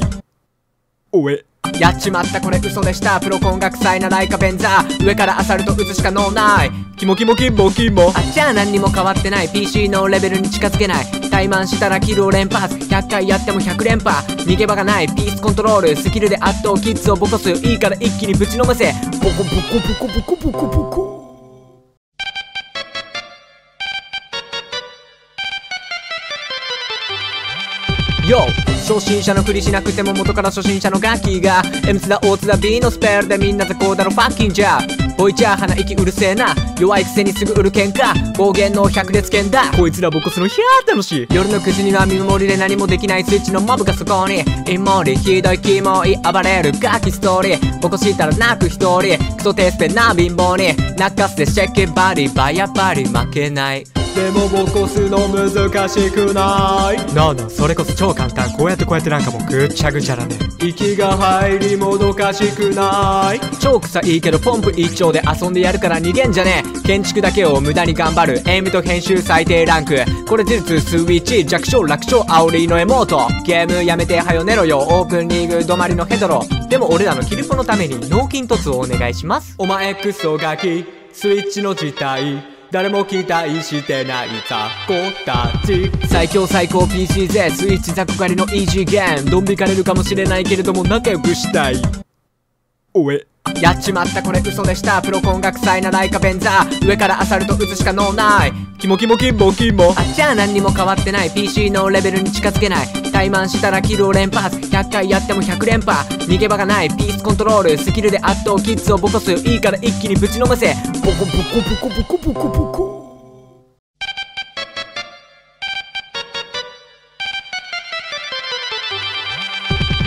おえ。やっちまったこれ嘘でした。プロコン学祭なライカベンザー。上からアサルト打つしか脳ないキモキモキンボキンボあっちゃあ何にも変わってない。PC のレベルに近づけない。怠慢したらキルを連発。100回やっても100連覇。逃げ場がない。ピースコントロール。スキルで圧倒キッズをボコす。いいから一気にぶちのめせ。ボコボコボコボコボコボコよ初心者のふりしなくても元から初心者のガキが M 津田 O 津田 B のスペルでみんな雑魚だろファッキンじゃ。ボイチャー鼻息うるせえな。弱いくせにすぐ売る喧嘩暴言の百列剣だ。こいつらボコスのヒャー楽し。い夜の9時には見守りで何もできないスイッチのモブがそこに。イモリひどいキモい暴れるガキストーリー。ボコしたら泣く一人。クソテースペな貧乏に。泣かせシェッケバディバやっぱり負けないでもボコスの難しくない。なあなあそれこそ超簡単。こうやってこうやってなんかもうぐっちゃぐちゃだね。息が入りもどかしくない。超臭いけどポンプ一丁で遊んでやるから逃げんじゃねえ。建築だけを無駄に頑張る。エイムと編集最低ランク。これ事実スイッチ弱小楽勝煽りのエモートゲームやめてはよ寝ろよ。オープンリーグ止まりのヘドロ。でも俺らのキルポのために脳筋突をお願いします。お前クソガキ。スイッチの事態誰も期待してない雑魚たち。最強最高 PC 勢スイッチ雑魚狩りのイージーゲーム。ドン引かれるかもしれないけれども仲良くしたい。おえ。やっちまったこれ嘘でした。プロコン学祭なライカベンザー。上からアサルト打つしか脳ない。キモキモキンボキンボあっちゃあ何にも変わってない。PC のレベルに近づけない。怠慢したらキルを連発。100回やっても100連覇。逃げ場がない。ピースコントロール。スキルで圧倒キッズをボコす。いいから一気にぶちのめせ。ボコボコボコボコボコボコ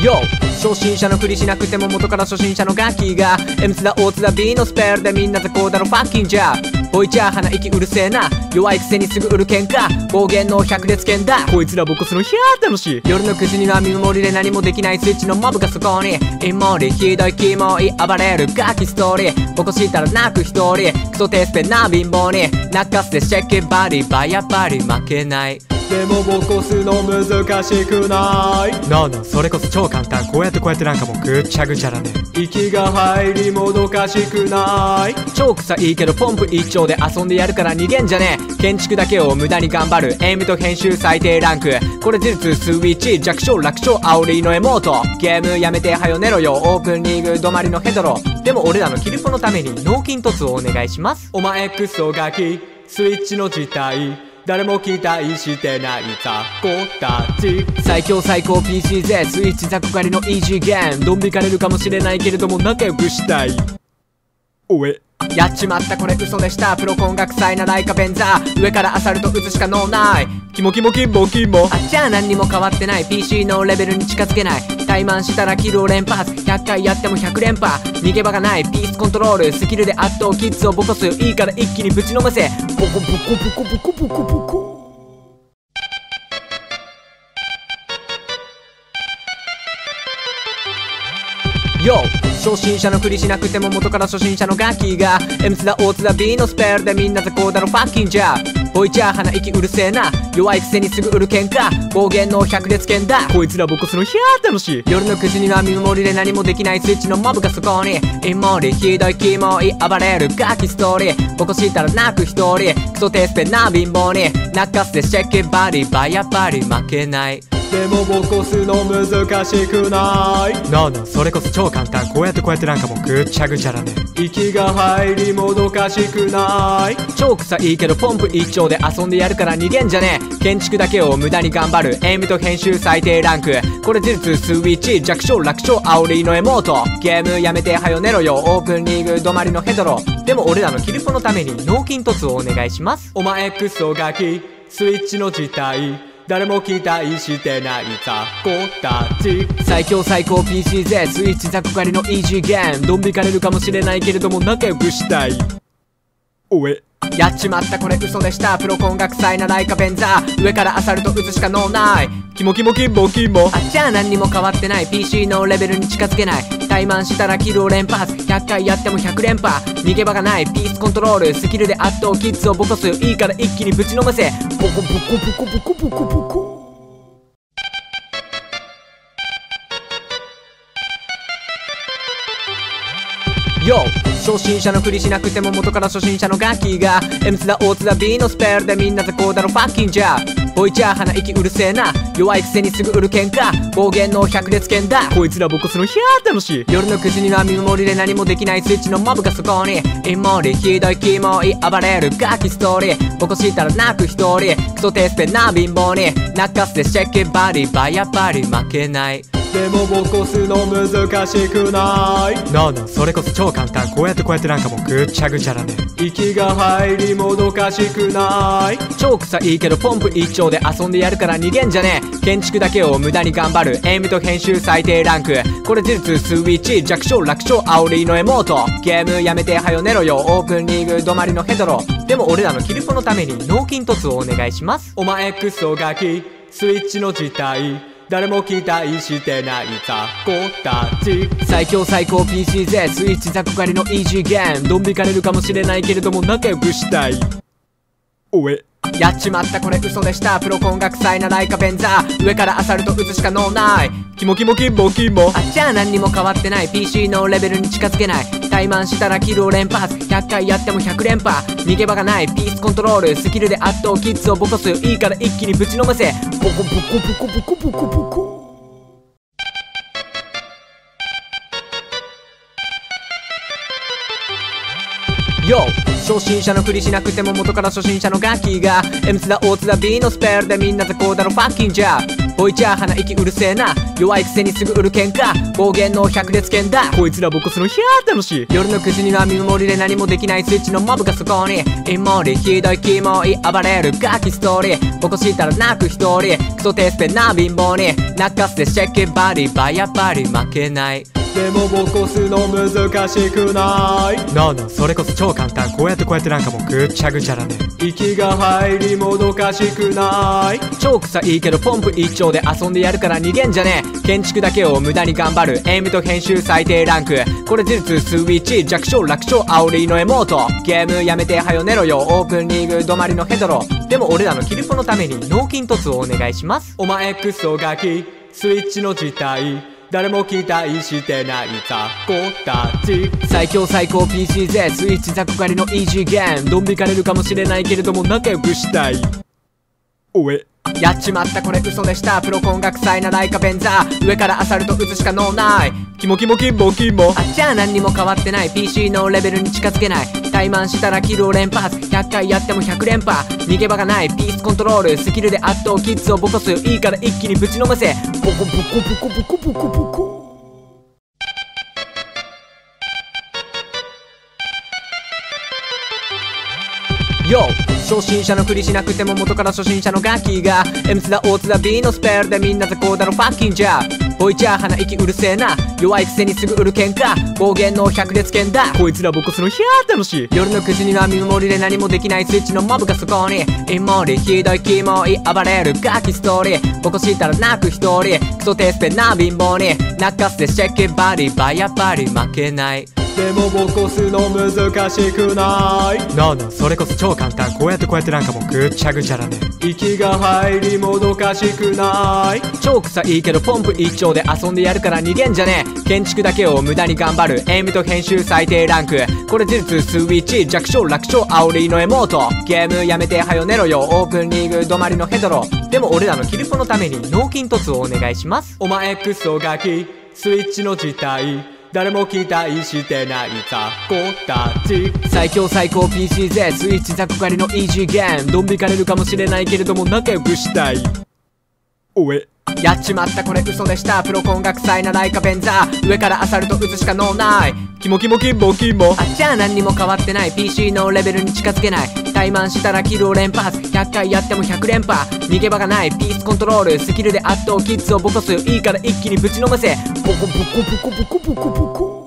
よ初心者のふりしなくても元から初心者のガキが M 津田 O 津田 B のスペルでみんな雑魚だろファッキンじゃ。ボイチャー鼻息うるせえな。弱いくせにすぐ売る喧嘩暴言の百列剣だ。こいつらボコスのヒャー楽し。い夜の9時には見守りで何もできないスイッチのモブがそこに。イモリひどいキモい暴れるガキストーリー。ボコしたら泣く一人。クソテースペな貧乏に。泣かせシェッケバディ。バやっぱり負けないでもボコスの難しくない。なあなあそれこそ超簡単。こうやってこうやってなんかもうぐっちゃぐちゃだね。息が入りもどかしくない。超臭いけどポンプ一丁で遊んでやるから逃げんじゃねえ。建築だけを無駄に頑張る。エイムと編集最低ランク。これ事実スイッチ弱小楽勝煽りのエモートゲームやめてはよ寝ろよ。オープンリーグ止まりのヘドロ。でも俺らのキルポのために脳筋突をお願いします。お前クソガキスイッチの事態誰も期待してない雑魚たち。最強最高 PC 勢スイッチ雑魚狩りのイージーゲーム。ドン引かれるかもしれないけれども仲良くしたい。おえ。やっちまった。これ嘘でした。プロコン学祭なライカベンザー。上からアサルト打つしか脳ない。キモキモキンボキンボあっちゃあ何にも変わってない。PC のレベルに近づけない。怠慢したらキルを連発。100回やっても100連覇。逃げ場がない。ピースコントロール。スキルで圧倒キッズをボコす。いいから一気にぶちのめせ。ボコボコボコボコボコボコ。YO 初心者のふりしなくても元から初心者のガキが。M 津田 O 津田 B のスペルでみんな雑魚だろ。ファッキンじゃボイチャー鼻息うるせえな。弱いくせにすぐ売る喧嘩。暴言の百列拳だ。こいつらボコスのヒャー楽しい。夜の9時には見守りで何もできないスイッチのモブがそこに。イモリひどいキモい暴れるガキストーリー。ボコしたら泣く一人クソテスペな貧乏に泣かせてシェケバリバやっぱり負けないでもボコすの難しくない。なあなあそれこそ超簡単。こうやってこうやってなんかもうぐっちゃぐちゃだね。息が入りもどかしくない。超臭いけどポンプ一丁で遊んでやるから逃げんじゃねえ。建築だけを無駄に頑張る。エイムと編集最低ランク。これ事実スイッチ弱小楽勝煽りのエモートゲームやめてはよ寝ろよ。オープンリーグ止まりのヘドロ。でも俺らのキルポのために脳筋突をお願いします。お前クソガキ。スイッチの事態誰も期待してない雑魚たち。最強最高 PCZ スイッチ雑魚狩りのイージーゲーム。ドン引かれるかもしれないけれども仲良くしたい。おえやっちまった。これ嘘でした。プロコン学祭なライカベンザー。上からアサルト打つしか脳ない。キモキモキンボキンボあっちゃ何にも変わってない。PC のレベルに近づけない。怠慢したらキルを連発。100回やっても100連覇。逃げ場がない。ピースコントロール。スキルで圧倒キッズをボコす。いいから一気にぶちのませ。ボコボコボコボコボコボコ。YO! 初心者のふりしなくても元から初心者のガキが M 津田 O 津田 B のスペルでみんな雑魚だろファッキンじゃ。ボイチャー鼻息うるせえな。弱いくせにすぐ売る喧嘩。暴言の百列拳だ。こいつらボコスのヒャー楽しい。夜の9時には見守りで何もできないスイッチのモブがそこに。イモリひどいキモい暴れるガキストーリー。ボコしたら泣く一人。クソテスペな貧乏に。泣かせてシェケバリバやっぱり負けないでもボコすの難しくない。なあなあそれこそ超簡単。こうやってこうやってなんかもうぐっちゃぐちゃだね。息が入りもどかしくない。超臭いけどポンプ一丁で遊んでやるから逃げんじゃねえ。建築だけを無駄に頑張るエイムと編集最低ランク。これ事実スイッチ弱小楽勝煽りのエモート。ゲームやめてはよ寝ろよ。オープンリーグ止まりのヘドロ。でも俺らのキルポのために脳筋突をお願いします。お前クソガキ。スイッチの事態誰も期待してない雑魚たち。最強最高 PC 勢スイッチ雑魚狩りのイージーゲーム。ドン引かれるかもしれないけれども仲良くしたい。おえやっちまったこれ嘘でした。プロコン学祭なライカベンザー。上からアサルト打つしか脳ないキモキモキンボキンボあっちゃあ何にも変わってない。PC のレベルに近づけない。怠慢したらキルを連発。100回やっても100連覇。逃げ場がない。ピースコントロール。スキルで圧倒キッズをボコす。いいから一気にぶちのめせ。ボコボコボコボコボコボコ。YO! 初心者のふりしなくても元から初心者のガキが M 津田 O 津田 B のスペルでみんな雑魚だろファッキンじゃ。ボイチャー鼻息うるせえな。弱いくせにすぐ売る喧嘩。暴言の百列拳だ。こいつらボコスのヒャー楽しい。夜の9時には見守りで何もできないスイッチのモブがそこに。イモリひどいキモい暴れるガキストーリー。ボコしたら泣く一人。クソテスペな貧乏に。泣かせてシェケバリバやっぱり負けないでもボコすの難しくない。なあなあそれこそ超簡単。こうやってこうやってなんかもうぐっちゃぐちゃだね息が入りもどかしくない。超臭いけどポンプ一丁で遊んでやるから逃げんじゃねえ。建築だけを無駄に頑張る。エイムと編集最低ランク。これ事実スイッチ弱小楽勝煽りのエモート。ゲームやめてはよ寝ろよ。オープンリーグ止まりのヘドロ。でも俺らのキルポのために脳筋突をお願いします。お前クソガキ。スイッチの事態誰も期待してない雑魚たち。最強最高 PC でスイッチ雑魚狩りのイージーゲームドン引かれるかもしれないけれども仲良くしたい。おえ。やっちまった。これ嘘でした。プロコン学祭なライカベンザー。上からアサルト打つしか脳ない。キモキモキンボキンボあっちゃあ何にも変わってない。PC のレベルに近づけない。怠慢したらキルを連発。100回やっても100連覇。逃げ場がない。ピースコントロール。スキルで圧倒キッズをボコす。いいから一気にぶちのめせ。ボコボコボコボコボコボコ。YO! 初心者のふりしなくても元から初心者のガキが M 津田 O 津田 B のスペルでみんな雑魚だろファッキンじゃ。ボイチャー鼻息うるせえな。弱いくせにすぐ売る喧嘩暴言の百列剣だ。こいつらボコスのひゃー楽しい。夜の9時には見守りで何もできないスイッチのモブがそこに。イモリひどいキモい暴れるガキストーリー。ボコしたら泣く一人。クソテースペな貧乏に。泣かせてシェッキバディ。バやっぱり負けないでもボコスの難しくない。なあなあそれこそ超簡単。こうやってこうやってなんかもうぐっちゃぐちゃだね。息が入りもどかしくない。超臭いけどポンプ一丁で遊んでやるから逃げんじゃねえ。建築だけを無駄に頑張る。エイムと編集最低ランク。これ事実スイッチ弱小楽勝煽りのエモートゲームやめてはよ寝ろよ。オープンリーグ止まりのヘドロ。でも俺らのキルポのために脳筋突をお願いします。お前クソガキ。スイッチの事態誰も期待してない雑魚たち。最強最高 PC ぜスイッチ雑魚狩りのイージーゲーム。ドン引かれるかもしれないけれども仲良くしたい。おえ。やっちまったこれ嘘でした。プロコン学祭なライカベンザー。上からアサルト打つしか能ない。キモキモキモキモあっちゃあ何にも変わってない。PC のレベルに近づけない怠慢したらキルを連発100回やっても100連覇。逃げ場がない。ピースコントロール。スキルで圧倒キッズをボコす。いいから一気にぶちのませ。ボコボコボコボコボコボコ。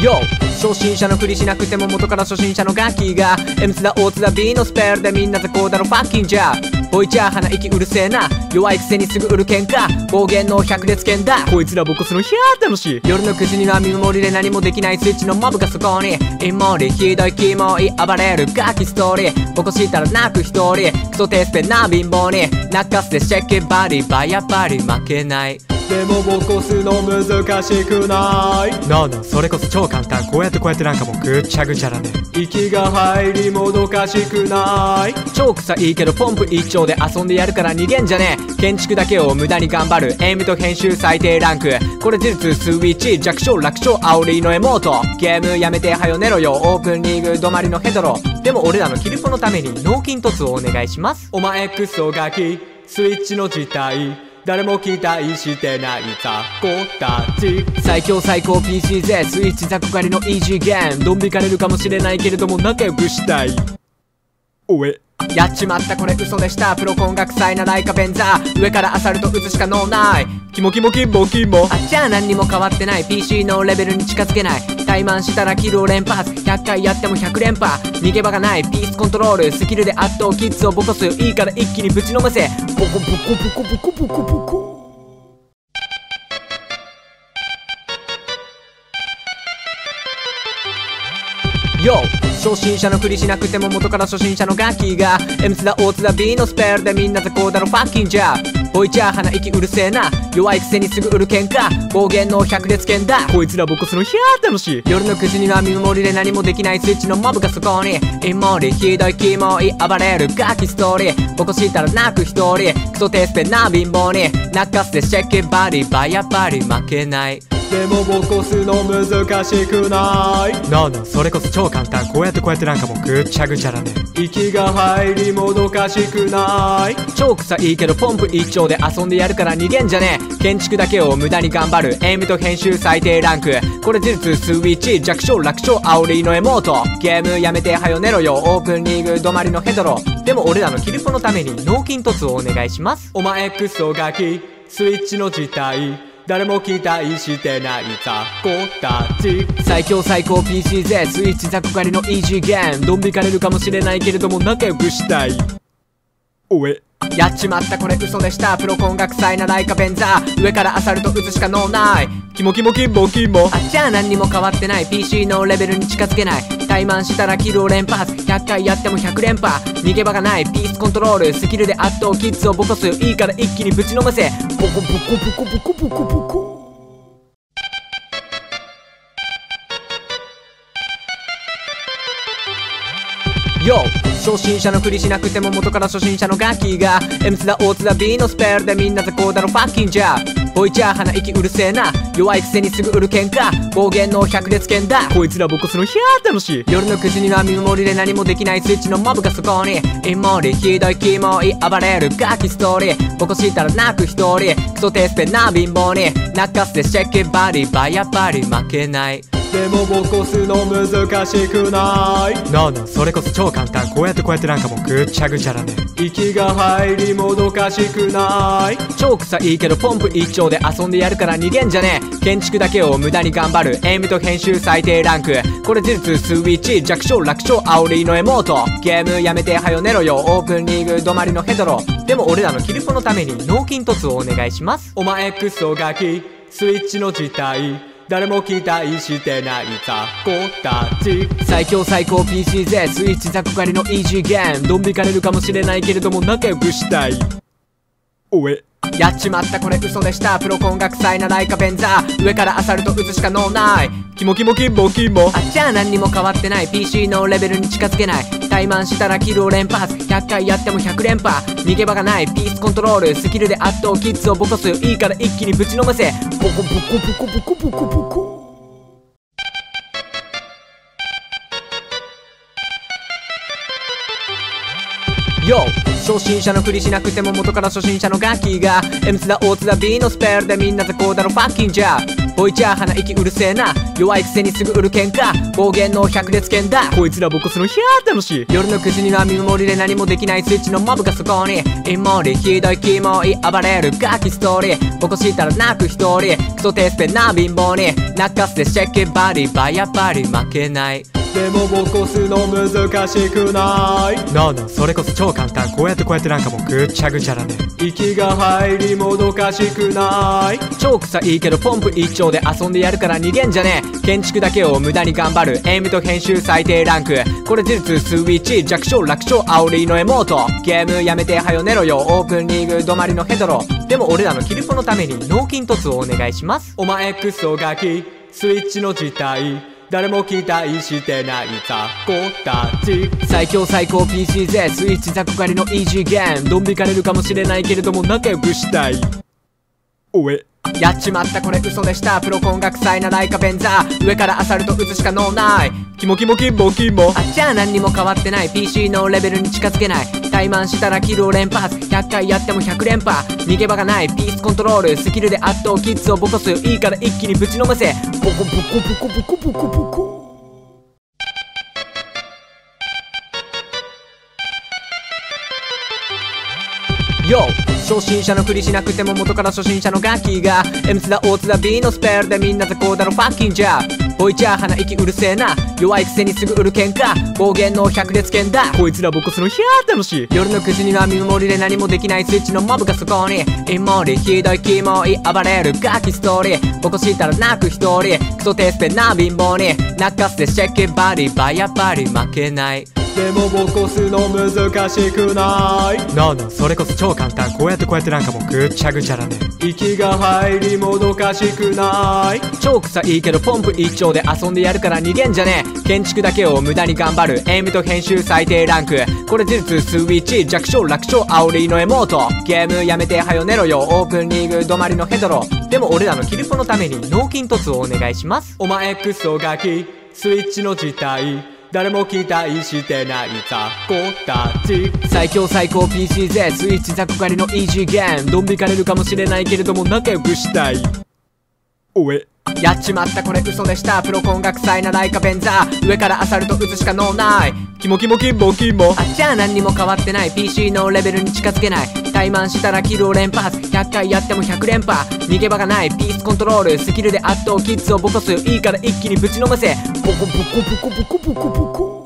よ初心者のふりしなくても元から初心者のガキが M 津田 O 津田 B のスペルでみんな雑魚だろファッキンじゃ。ボイチャー鼻息うるせえな。弱いくせにすぐ売る喧嘩暴言の百列剣だ。こいつらボコスのひゃー楽し。い夜の9時には見守りで何もできないスイッチのモブがそこに。イモリひどいキモい暴れるガキストーリー。ボコしたら泣く一人。クソテースペな貧乏に。泣かせてシェッキバディバやっぱり負けないでもボコスの難しくない。なあなあそれこそ超簡単。こうやってこうやってなんかもうぐっちゃぐちゃだね。息が入りもどかしくない。超臭いけどポンプ一丁で遊んでやるから逃げんじゃねえ。建築だけを無駄に頑張る。エイムと編集最低ランク。これ事実スイッチ弱小楽勝煽りのエモート。ゲームやめてはよ寝ろよ。オープンリーグ止まりのヘドロ。でも俺らのキルポのために脳筋突をお願いします。お前クソガキ。スイッチの事態誰も期待してない雑魚たち。最強最高 PC でスイッチ雑魚狩りのイージーゲーム。ドン引かれるかもしれないけれども仲良くしたい。おえ。やっちまったこれ嘘でした。プロコン学祭なライカベンザー。上からアサルト打つしか能ない。キモキモキモキモあっちゃあ何にも変わってない。PC のレベルに近づけない。怠慢したらキルを連発。100回やっても100連覇。逃げ場がない。ピースコントロール。スキルで圧倒キッズをボコす。いいから一気にぶちのめせ。ボコボコボコボコボコボコよ初心者のふりしなくても元から初心者のガキが M 津田 O 津田 B のスペルでみんな雑魚だろファッキンじゃ。ボイチャー鼻息うるせえな。弱いくせにすぐ売る喧嘩暴言の百列剣だ。こいつらボコスのひゃー楽しい。夜の9時には見守りで何もできないスイッチのモブがそこに。イモリひどいキモい暴れるガキストーリー。ボコしたら泣く一人。クソテースペな貧乏に。泣かせてシェッキバディ。バやっぱり負けないでもボコスの難しくない。なあなあそれこそ超簡単。こうやってこうやってなんかもうぐっちゃぐちゃだね。息が入りもどかしくない。超臭いけどポンプ一丁で遊んでやるから逃げんじゃねえ。建築だけを無駄に頑張る。エイムと編集最低ランク。これ事実スイッチ弱小楽勝煽りのエモートゲームやめてはよ寝ろよ。オープンリーグ止まりのヘドロ。でも俺らのキルポのために脳筋突をお願いします。お前クソガキスイッチの事態誰も期待してない雑魚たち。最強最高 PC ぜスイッチ雑魚狩りのイージーゲーム。ドン引かれるかもしれないけれども仲良くしたい。おえやっちまったこれ嘘でした。プロコン学祭なライカベンザー。上からアサルト打つしか能ない。キモキモキモキモあっちゃあ何にも変わってない。PC のレベルに近づけない。怠慢したらキルを連発。100回やっても100連覇。逃げ場がない。ピースコントロール。スキルで圧倒キッズをボコす。いいから一気にぶちのめせ。ボコボコボコボコボコボコ。よ初心者のふりしなくても元から初心者のガキが M 津田 O 津田 B のスペルでみんな雑魚だろファッキンじゃ。ボイチャー鼻息うるせえな。弱いくせにすぐ売る喧嘩暴言の百列拳だ。こいつらボコスのひゃー楽しい。夜の9時には見守りで何もできないスイッチのモブがそこに。イモリひどいキモい暴れるガキストーリー。ボコしたら泣く一人。クソテスペな貧乏に。泣かせてシェッキバリ。バやっぱり負けないでもボコすの難しくない。それこそ超簡単。こうやってこうやってなんかもうぐっちゃぐちゃだね。息が入りもどかしくない。超臭いけどポンプ一丁で遊んでやるから逃げんじゃねえ。建築だけを無駄に頑張る。エイムと編集最低ランク。これ事実スイッチ弱小楽勝煽りのエモートゲームやめてはよ寝ろよ。オープンリーグ止まりのヘドロ。でも俺らのキルポのために脳筋突をお願いします。お前クソガキ。スイッチの事態誰も期待してない雑魚たち。最強最高 PCZ スイッチ雑魚狩りのイージーゲーム。ドン引かれるかもしれないけれども仲良くしたい。おえやっちまった。これ嘘でした。プロコンが臭いなライカベンザー。上からアサルト打つしか脳ない。キモキモキンボキンボあっちゃ何にも変わってない。PC のレベルに近づけない。怠慢したらキルを連発。100回やっても100連覇。逃げ場がない。ピースコントロール。スキルで圧倒キッズをボコす。いいから一気にぶちのませ。ボコボコボコボコボコボコ。よ初心者のふりしなくても元から初心者のガキが M 津田 O 津田 B のスペルでみんなでこうだろファッキンじゃ。ボイチャー鼻息うるせえな。弱いくせにすぐ売る喧嘩。暴言の百列拳だ。こいつらボコスのひゃー楽しい。夜の9時には見守りで何もできないスイッチのモブがそこに。イモリひどいキモい暴れるガキストーリー。ボコしたら泣く一人。クソテスペな貧乏に泣かせてシェッキバリバやっぱり負けないでもボコすの難しくない。なあなあそれこそ超簡単。こうやってこうやってなんかもうぐっちゃぐちゃだね。息が入りもどかしくない。超臭いけどポンプ一丁で遊んでやるから逃げんじゃねえ。建築だけを無駄に頑張る。エイムと編集最低ランク。これ事実スイッチ弱小楽勝煽りのエモートゲームやめてはよ寝ろよ。オープンリーグ止まりのヘドロ。でも俺らのキルポのために脳筋突をお願いします。お前クソガキ。スイッチの事態誰も期待してない雑魚たち。最強最高 PC 勢スイッチ雑魚狩りのイージーゲーム。ドン引かれるかもしれないけれども仲良くしたい。おえ。やっちまったこれ嘘でした。プロコンが臭いなライカベンザー上からアサルト打つしかノーない。キモキモキンボキンボあっちゃあ何にも変わってない。PC のレベルに近づけない怠慢したらキルを連発100回やっても100連覇。逃げ場がない。ピースコントロール。スキルで圧倒キッズをボコすいいから一気にぶちのめせ。ボコボコボコボコボコボコ。よ初心者のふりしなくても元から初心者のガキが M 津田 O 津田 B のスペルでみんなでこうだろファッキンじゃ。ボイチャー鼻息うるせえな。弱いくせにすぐ売る喧嘩。暴言の百列拳だ。こいつらボコスのひゃー楽しい。夜の9時には見守りで何もできないスイッチのモブがそこに。イモリひどいキモい暴れるガキストーリー。ボコしたら泣く一人。クソテスペな貧乏に。泣かせてシェッキバリバやっぱり負けないでもボコすの難しくない。なあなあそれこそ超簡単。こうやってこうやってなんかもうぐっちゃぐちゃだね息が入りもどかしくない。超臭いけどポンプ一丁で遊んでやるから逃げんじゃねえ。建築だけを無駄に頑張る。エイムと編集最低ランク。これ事実スイッチ弱小楽勝煽りのエモート。ゲームやめてはよ寝ろよ。オープンリーグ止まりのヘドロ。でも俺らのキルポのために脳筋突をお願いします。お前クソガキ。スイッチの事態誰も期待してない雑魚たち。最強最高 PC 勢スイッチ雑魚狩りのイージーゲーム。ドン引かれるかもしれないけれども仲良くしたい。おえ。やっちまった。これ嘘でした。プロコンが臭いなライカベンザー上からアサルト打つしかノーないキモキモキンボキンボあっちゃあ何にも変わってない。PC のレベルに近づけない。怠慢したらキルを連発。100回やっても100連覇。逃げ場がない。ピースコントロール。スキルで圧倒キッズをボコす。いいから一気にぶちのめせ。ボコボコボコボコボコボコ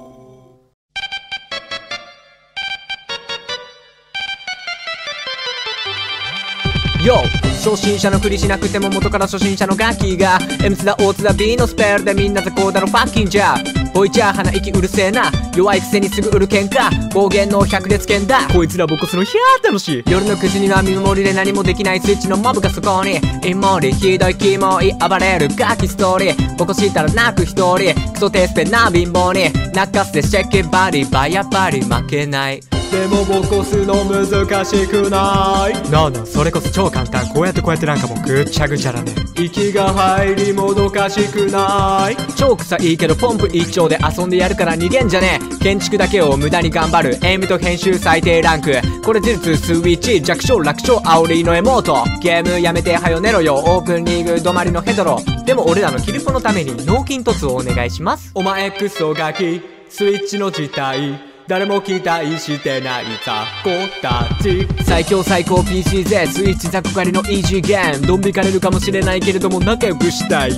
よ初心者のふりしなくても元から初心者のガキが M 津田 O 津田 B のスペルでみんなでこうだろファッキンじゃ。ボイチャー鼻息うるせえな。弱いくせにすぐ売る喧嘩暴言の百列拳だ。こいつらボコスのひゃー楽しい。夜の9時には見守りで何もできないスイッチのモブがそこに。イモリひどいキモい暴れるガキストーリー。ボコしたら泣く一人。クソテスペな貧乏に。泣かせてシェッキバリバやっぱり負けないでもボコすの難しくない。なあなあそれこそ超簡単。こうやってこうやってなんかもうぐっちゃぐちゃだね。息が入りもどかしくない。超臭いけどポンプ一丁で遊んでやるから逃げんじゃねえ。建築だけを無駄に頑張る。エイムと編集最低ランク。これ事実スイッチ弱小楽勝煽りのエモートゲームやめてはよ寝ろよ。オープンリーグ止まりのヘドロ。でも俺らのキルポのために脳筋突をお願いします。お前クソガキ。スイッチの事態誰も期待してない雑魚たち。最強最高 PC 勢スイッチ雑魚狩りのイージーゲーム。ドン引かれるかもしれないけれども仲良くしたい。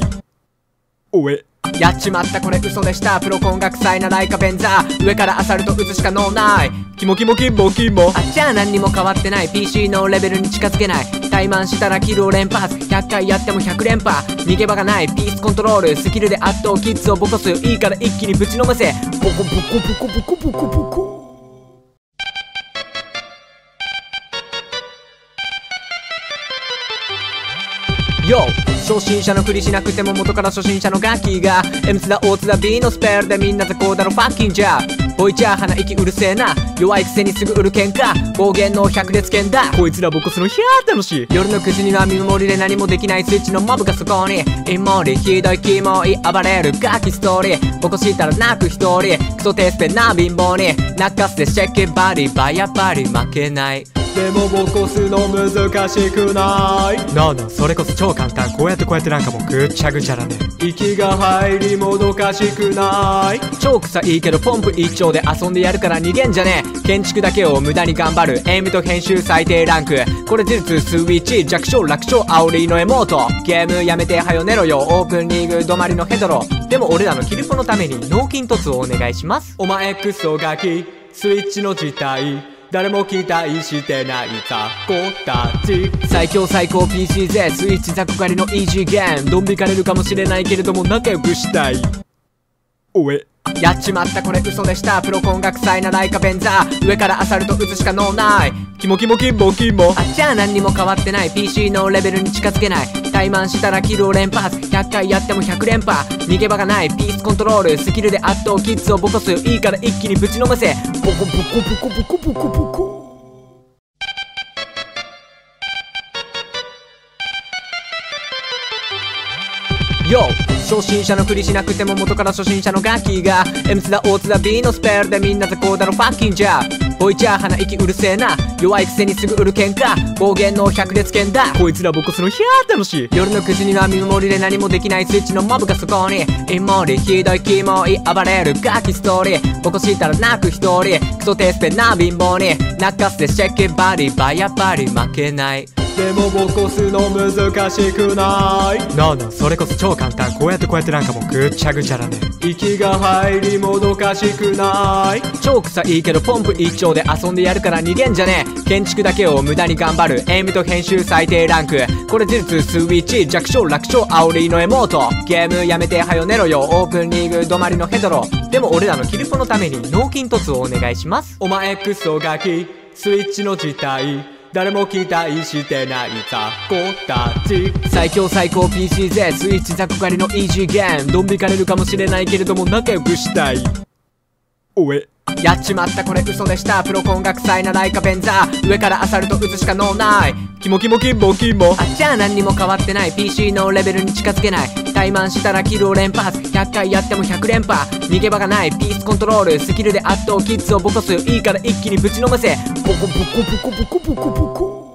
おえ。やっちまったこれ嘘でした。プロコンが臭いなライカベンザー。上からアサルト打つしか能ないキモキモキモキモ。あっちゃあ何にも変わってない。PC のレベルに近づけない。怠慢したらキルを連発。100回やっても100連覇。逃げ場がない。ピースコントロール。スキルで圧倒キッズをボコす。いいから一気にぶちのめせ。ボコボコボコボコボコボコよ初心者のふりしなくても元から初心者のガッキーが M 津田 O 津田 B のスペルでみんな雑魚だろファッキンじゃ。ボイチャー鼻息うるせえな。弱いくせにすぐ売る喧嘩暴言の百列拳だ。こいつらボコスのヒャー楽し。い夜の9時には見守りで何もできないスイッチのモブがそこに。イモリひどいキモい暴れるガキストーリー。ボコしたら泣く一人。クソテスペな貧乏に。泣かせてシェッキバディバやっぱり負けないでもボコすの難しくない。なあなあそれこそ超簡単。こうやってこうやってなんかもうぐっちゃぐちゃだね。息が入りもどかしくない。超臭いけどポンプ一丁で遊んでやるから逃げんじゃねえ。建築だけを無駄に頑張る。エイムと編集最低ランク。これ事実スイッチ弱小楽勝煽りのエモート。ゲームやめてはよ寝ろよ。オープンリーグ止まりのヘドロ。でも俺らのキルポのために脳筋突をお願いします。お前クソガキ。スイッチの事態誰も期待してない雑魚たち。最強最高 PC 勢スイッチ雑魚狩りのイージーゲーム。ドン引かれるかもしれないけれども仲良くしたい。おえ。やっちまったこれ嘘でした。プロコンが臭いなライカベンザー。上からアサルト打つしか能ない。キモキモキモキモあっちゃあ何にも変わってない。PC のレベルに近づけない。怠慢したらキルを連発100回やっても100連覇。逃げ場がない。ピースコントロール。スキルで圧倒。キッズをボコす。いいから一気にぶちのめせ。ボコボコボコボコボコボコ。よ初心者のふりしなくても元から初心者のガッキーが M 津田 O 津田 B のスペルでみんな雑魚だろファッキンじゃ。ボイチャー鼻息うるせえな。弱いくせにすぐ売る喧嘩暴言の百列拳だ。こいつらボコスのヒャー楽し。い夜の9時には見守りで何もできないスイッチのモブがそこに。イモリひどいキモい暴れるガキストーリー。ボコしたら泣く一人。クソテスペな貧乏に。泣かせてシェッキバディ。バやっぱり負けないでもボコすの難しくない。なあなあそれこそ超簡単。こうやってこうやってなんかもうぐっちゃぐちゃだね。息が入りもどかしくない。超臭いけどポンプ一丁で遊んでやるから逃げんじゃねえ。建築だけを無駄に頑張る。エイムと編集最低ランク。これ事実スイッチ弱小楽勝煽りのエモート。ゲームやめてはよ寝ろよ。オープンリーグ止まりのヘドロ。でも俺らのキルポのために脳筋突をお願いします。お前クソガキスイッチの事態誰も期待してない雑魚たち。最強最高 PC 勢スイッチ雑魚狩りのイージーゲーム。ドン引かれるかもしれないけれども仲良くしたい。おえやっちまったこれ嘘でした。プロコンが臭いなライカベンザー。上からアサルト打つしか能ない。キモキモキンモキンモあっちゃあ何にも変わってない。PC のレベルに近づけない。怠慢したらキルを連発。100回やっても100連覇。逃げ場がない。ピースコントロール。スキルで圧倒キッズをボコす。いいから一気にぶちのめせ。ボコボコボコボコボコボコ。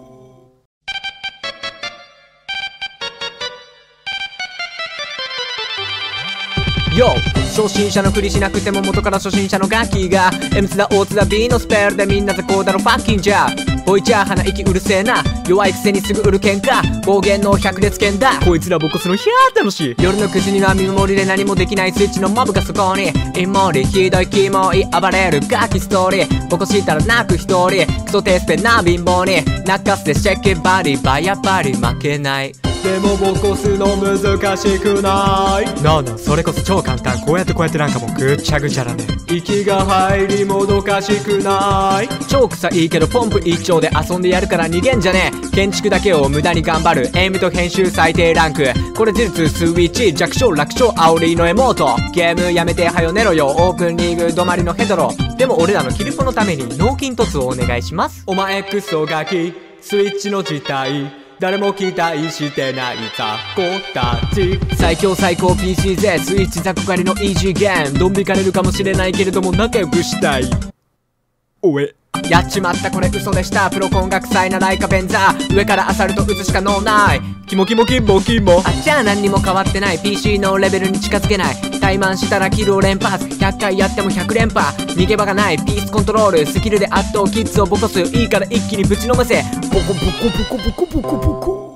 よ初心者のふりしなくても元から初心者のガッキーが M 津田 O 津田 B のスペルでみんな雑魚だろファッキンじゃ。ボイチャー鼻息うるせえな。弱いくせにすぐ売る喧嘩暴言の百列拳だ。こいつらボコスのヒャー楽しい夜の9時には見守りで何もできないスイッチのモブがそこに。イモリひどいキモい暴れるガキストーリー。ボコしたら泣く一人クソテスペな貧乏に。泣かせてシェッキバディバやっぱり負けないでもボコすの難しくない。なあなあそれこそ超簡単。こうやってこうやってなんかもうぐっちゃぐちゃだね。息が入りもどかしくない。超臭いけどポンプ一丁で遊んでやるから逃げんじゃねえ。建築だけを無駄に頑張る。エイムと編集最低ランク。これ事実スイッチ弱小楽勝煽りのエモート。ゲームやめてはよ寝ろよ。オープンリーグ止まりのヘドロ。でも俺らのキルポのために脳筋突をお願いします。お前クソガキ。スイッチの事態誰も期待してない雑魚たち。最強最高 PCZ スイッチ雑魚狩りのイージーゲーム。ドン引かれるかもしれないけれども仲良くしたい。おえやっちまった。これ嘘でした。プロコンが臭いなライカベンザー。上からアサルト打つしか脳ないキモキモキンボキンボあっちゃあ何にも変わってない。PC のレベルに近づけない。怠慢したらキルを連発。100回やっても100連覇。逃げ場がない。ピースコントロール。スキルで圧倒キッズをボコす。いいから一気にぶちのめせ。ボコボコボコボコボコボコ。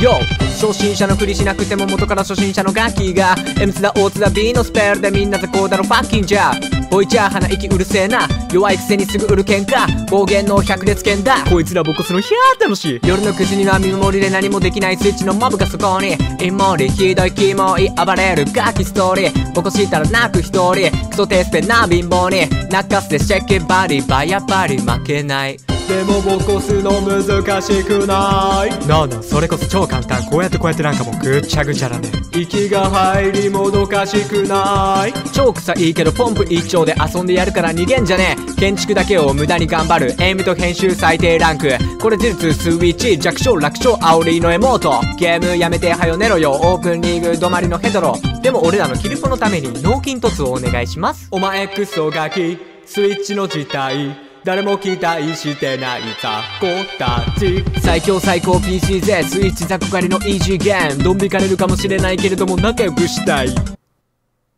よ初心者のふりしなくても元から初心者のガキが M 津田 O 津田 B のスペルでみんなでこうだろファッキンじゃ。ボイチャー鼻息うるせえな。弱いくせにすぐ売る喧嘩。暴言の百列剣だ。こいつらボコすのひゃー楽しい。夜の9時には見守りで何もできないスイッチのモブがそこに。イモリひどいキモい暴れるガキストーリー。ボコしたら泣く一人。クソテスペな貧乏に。泣かせてシェケバリバやっぱり負けないでもボコすの難しくない。なあなあそれこそ超簡単。こうやってこうやってなんかもうぐっちゃぐちゃだね。息が入りもどかしくない。超臭いけどポンプ一丁で遊んでやるから逃げんじゃねえ。建築だけを無駄に頑張る。エイムと編集最低ランク。これ事実スイッチ弱小楽勝煽りのエモートゲームやめてはよ寝ろよ。オープンリーグ止まりのヘドロ。でも俺らのキルポのために脳筋突をお願いします。お前クソガキ。スイッチの事態誰も期待してない雑魚たち。最強最高 PC 勢スイッチ雑魚狩りのイージーゲーム。ドン引かれるかもしれないけれども仲良くしたい。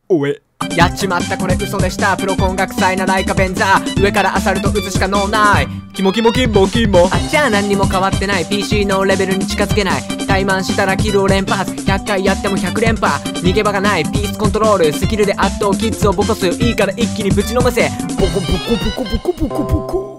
おえ。やっちまった。これ嘘でした。プロコンが臭いなライカベンザー。上からアサルト打つしか脳ない。キモキモキンボキンボあっちゃ何にも変わってない。PC のレベルに近づけない。怠慢したらキルを連発。100回やっても100連覇。逃げ場がない。ピースコントロール。スキルで圧倒キッズをボコす。いいから一気にぶちのめせ。ボコボコボコボコボコボコ。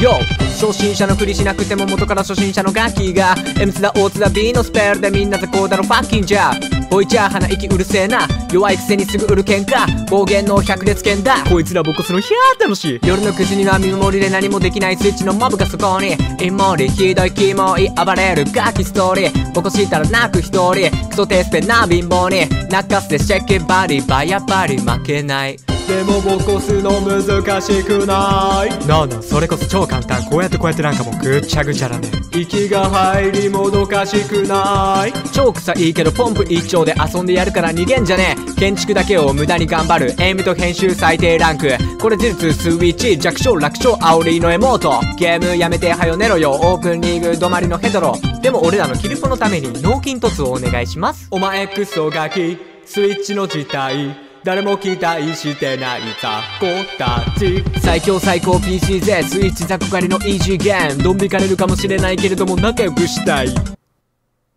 よ初心者のふりしなくても元から初心者のガキが M 津田 O 津田 B のスペルでみんなでこうだろファッキンじゃ。ボイチャー鼻息うるせえな。弱いくせにすぐ売る喧嘩。暴言の百列剣だ。こいつらボコすのひゃー楽しい。夜の9時には見守りで何もできないスイッチのモブがそこに。イモリひどいキモい暴れるガキストーリー。ボコしたら泣く一人。クソテスペな貧乏に。泣かせてシェケバリバやっぱり負けないでもボコすの難しくない。なあなあそれこそ超簡単。こうやってこうやってなんかもうぐっちゃぐちゃだね息が入りもどかしくない。超臭いけどポンプ一丁で遊んでやるから逃げんじゃねえ。建築だけを無駄に頑張る。エイムと編集最低ランク。これ事実スイッチ弱小楽勝煽りのエモート。ゲームやめてはよ寝ろよ。オープンリーグ止まりのヘドロ。でも俺らのキルポのために脳筋突をお願いします。お前クソガキ。スイッチの事態誰も期待してない雑魚たち。最強最高 PC 勢スイッチ雑魚狩りのイージーゲーム。ドン引かれるかもしれないけれども仲良くしたい。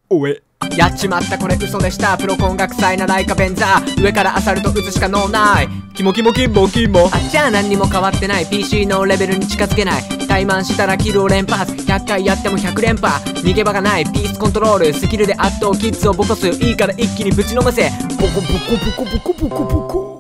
おえ。やっちまったこれ嘘でした。プロコンが臭いなライカベンザー。上からアサルト打つしか脳ない。キモキモキンボキンボあっちゃあ何にも変わってない。PC のレベルに近づけない怠慢したらキルを連発100回やっても100連覇。逃げ場がない。ピースコントロール。スキルで圧倒。キッズをボコす。いいから一気にぶちのませ。ボコボコボコボコボコボコ。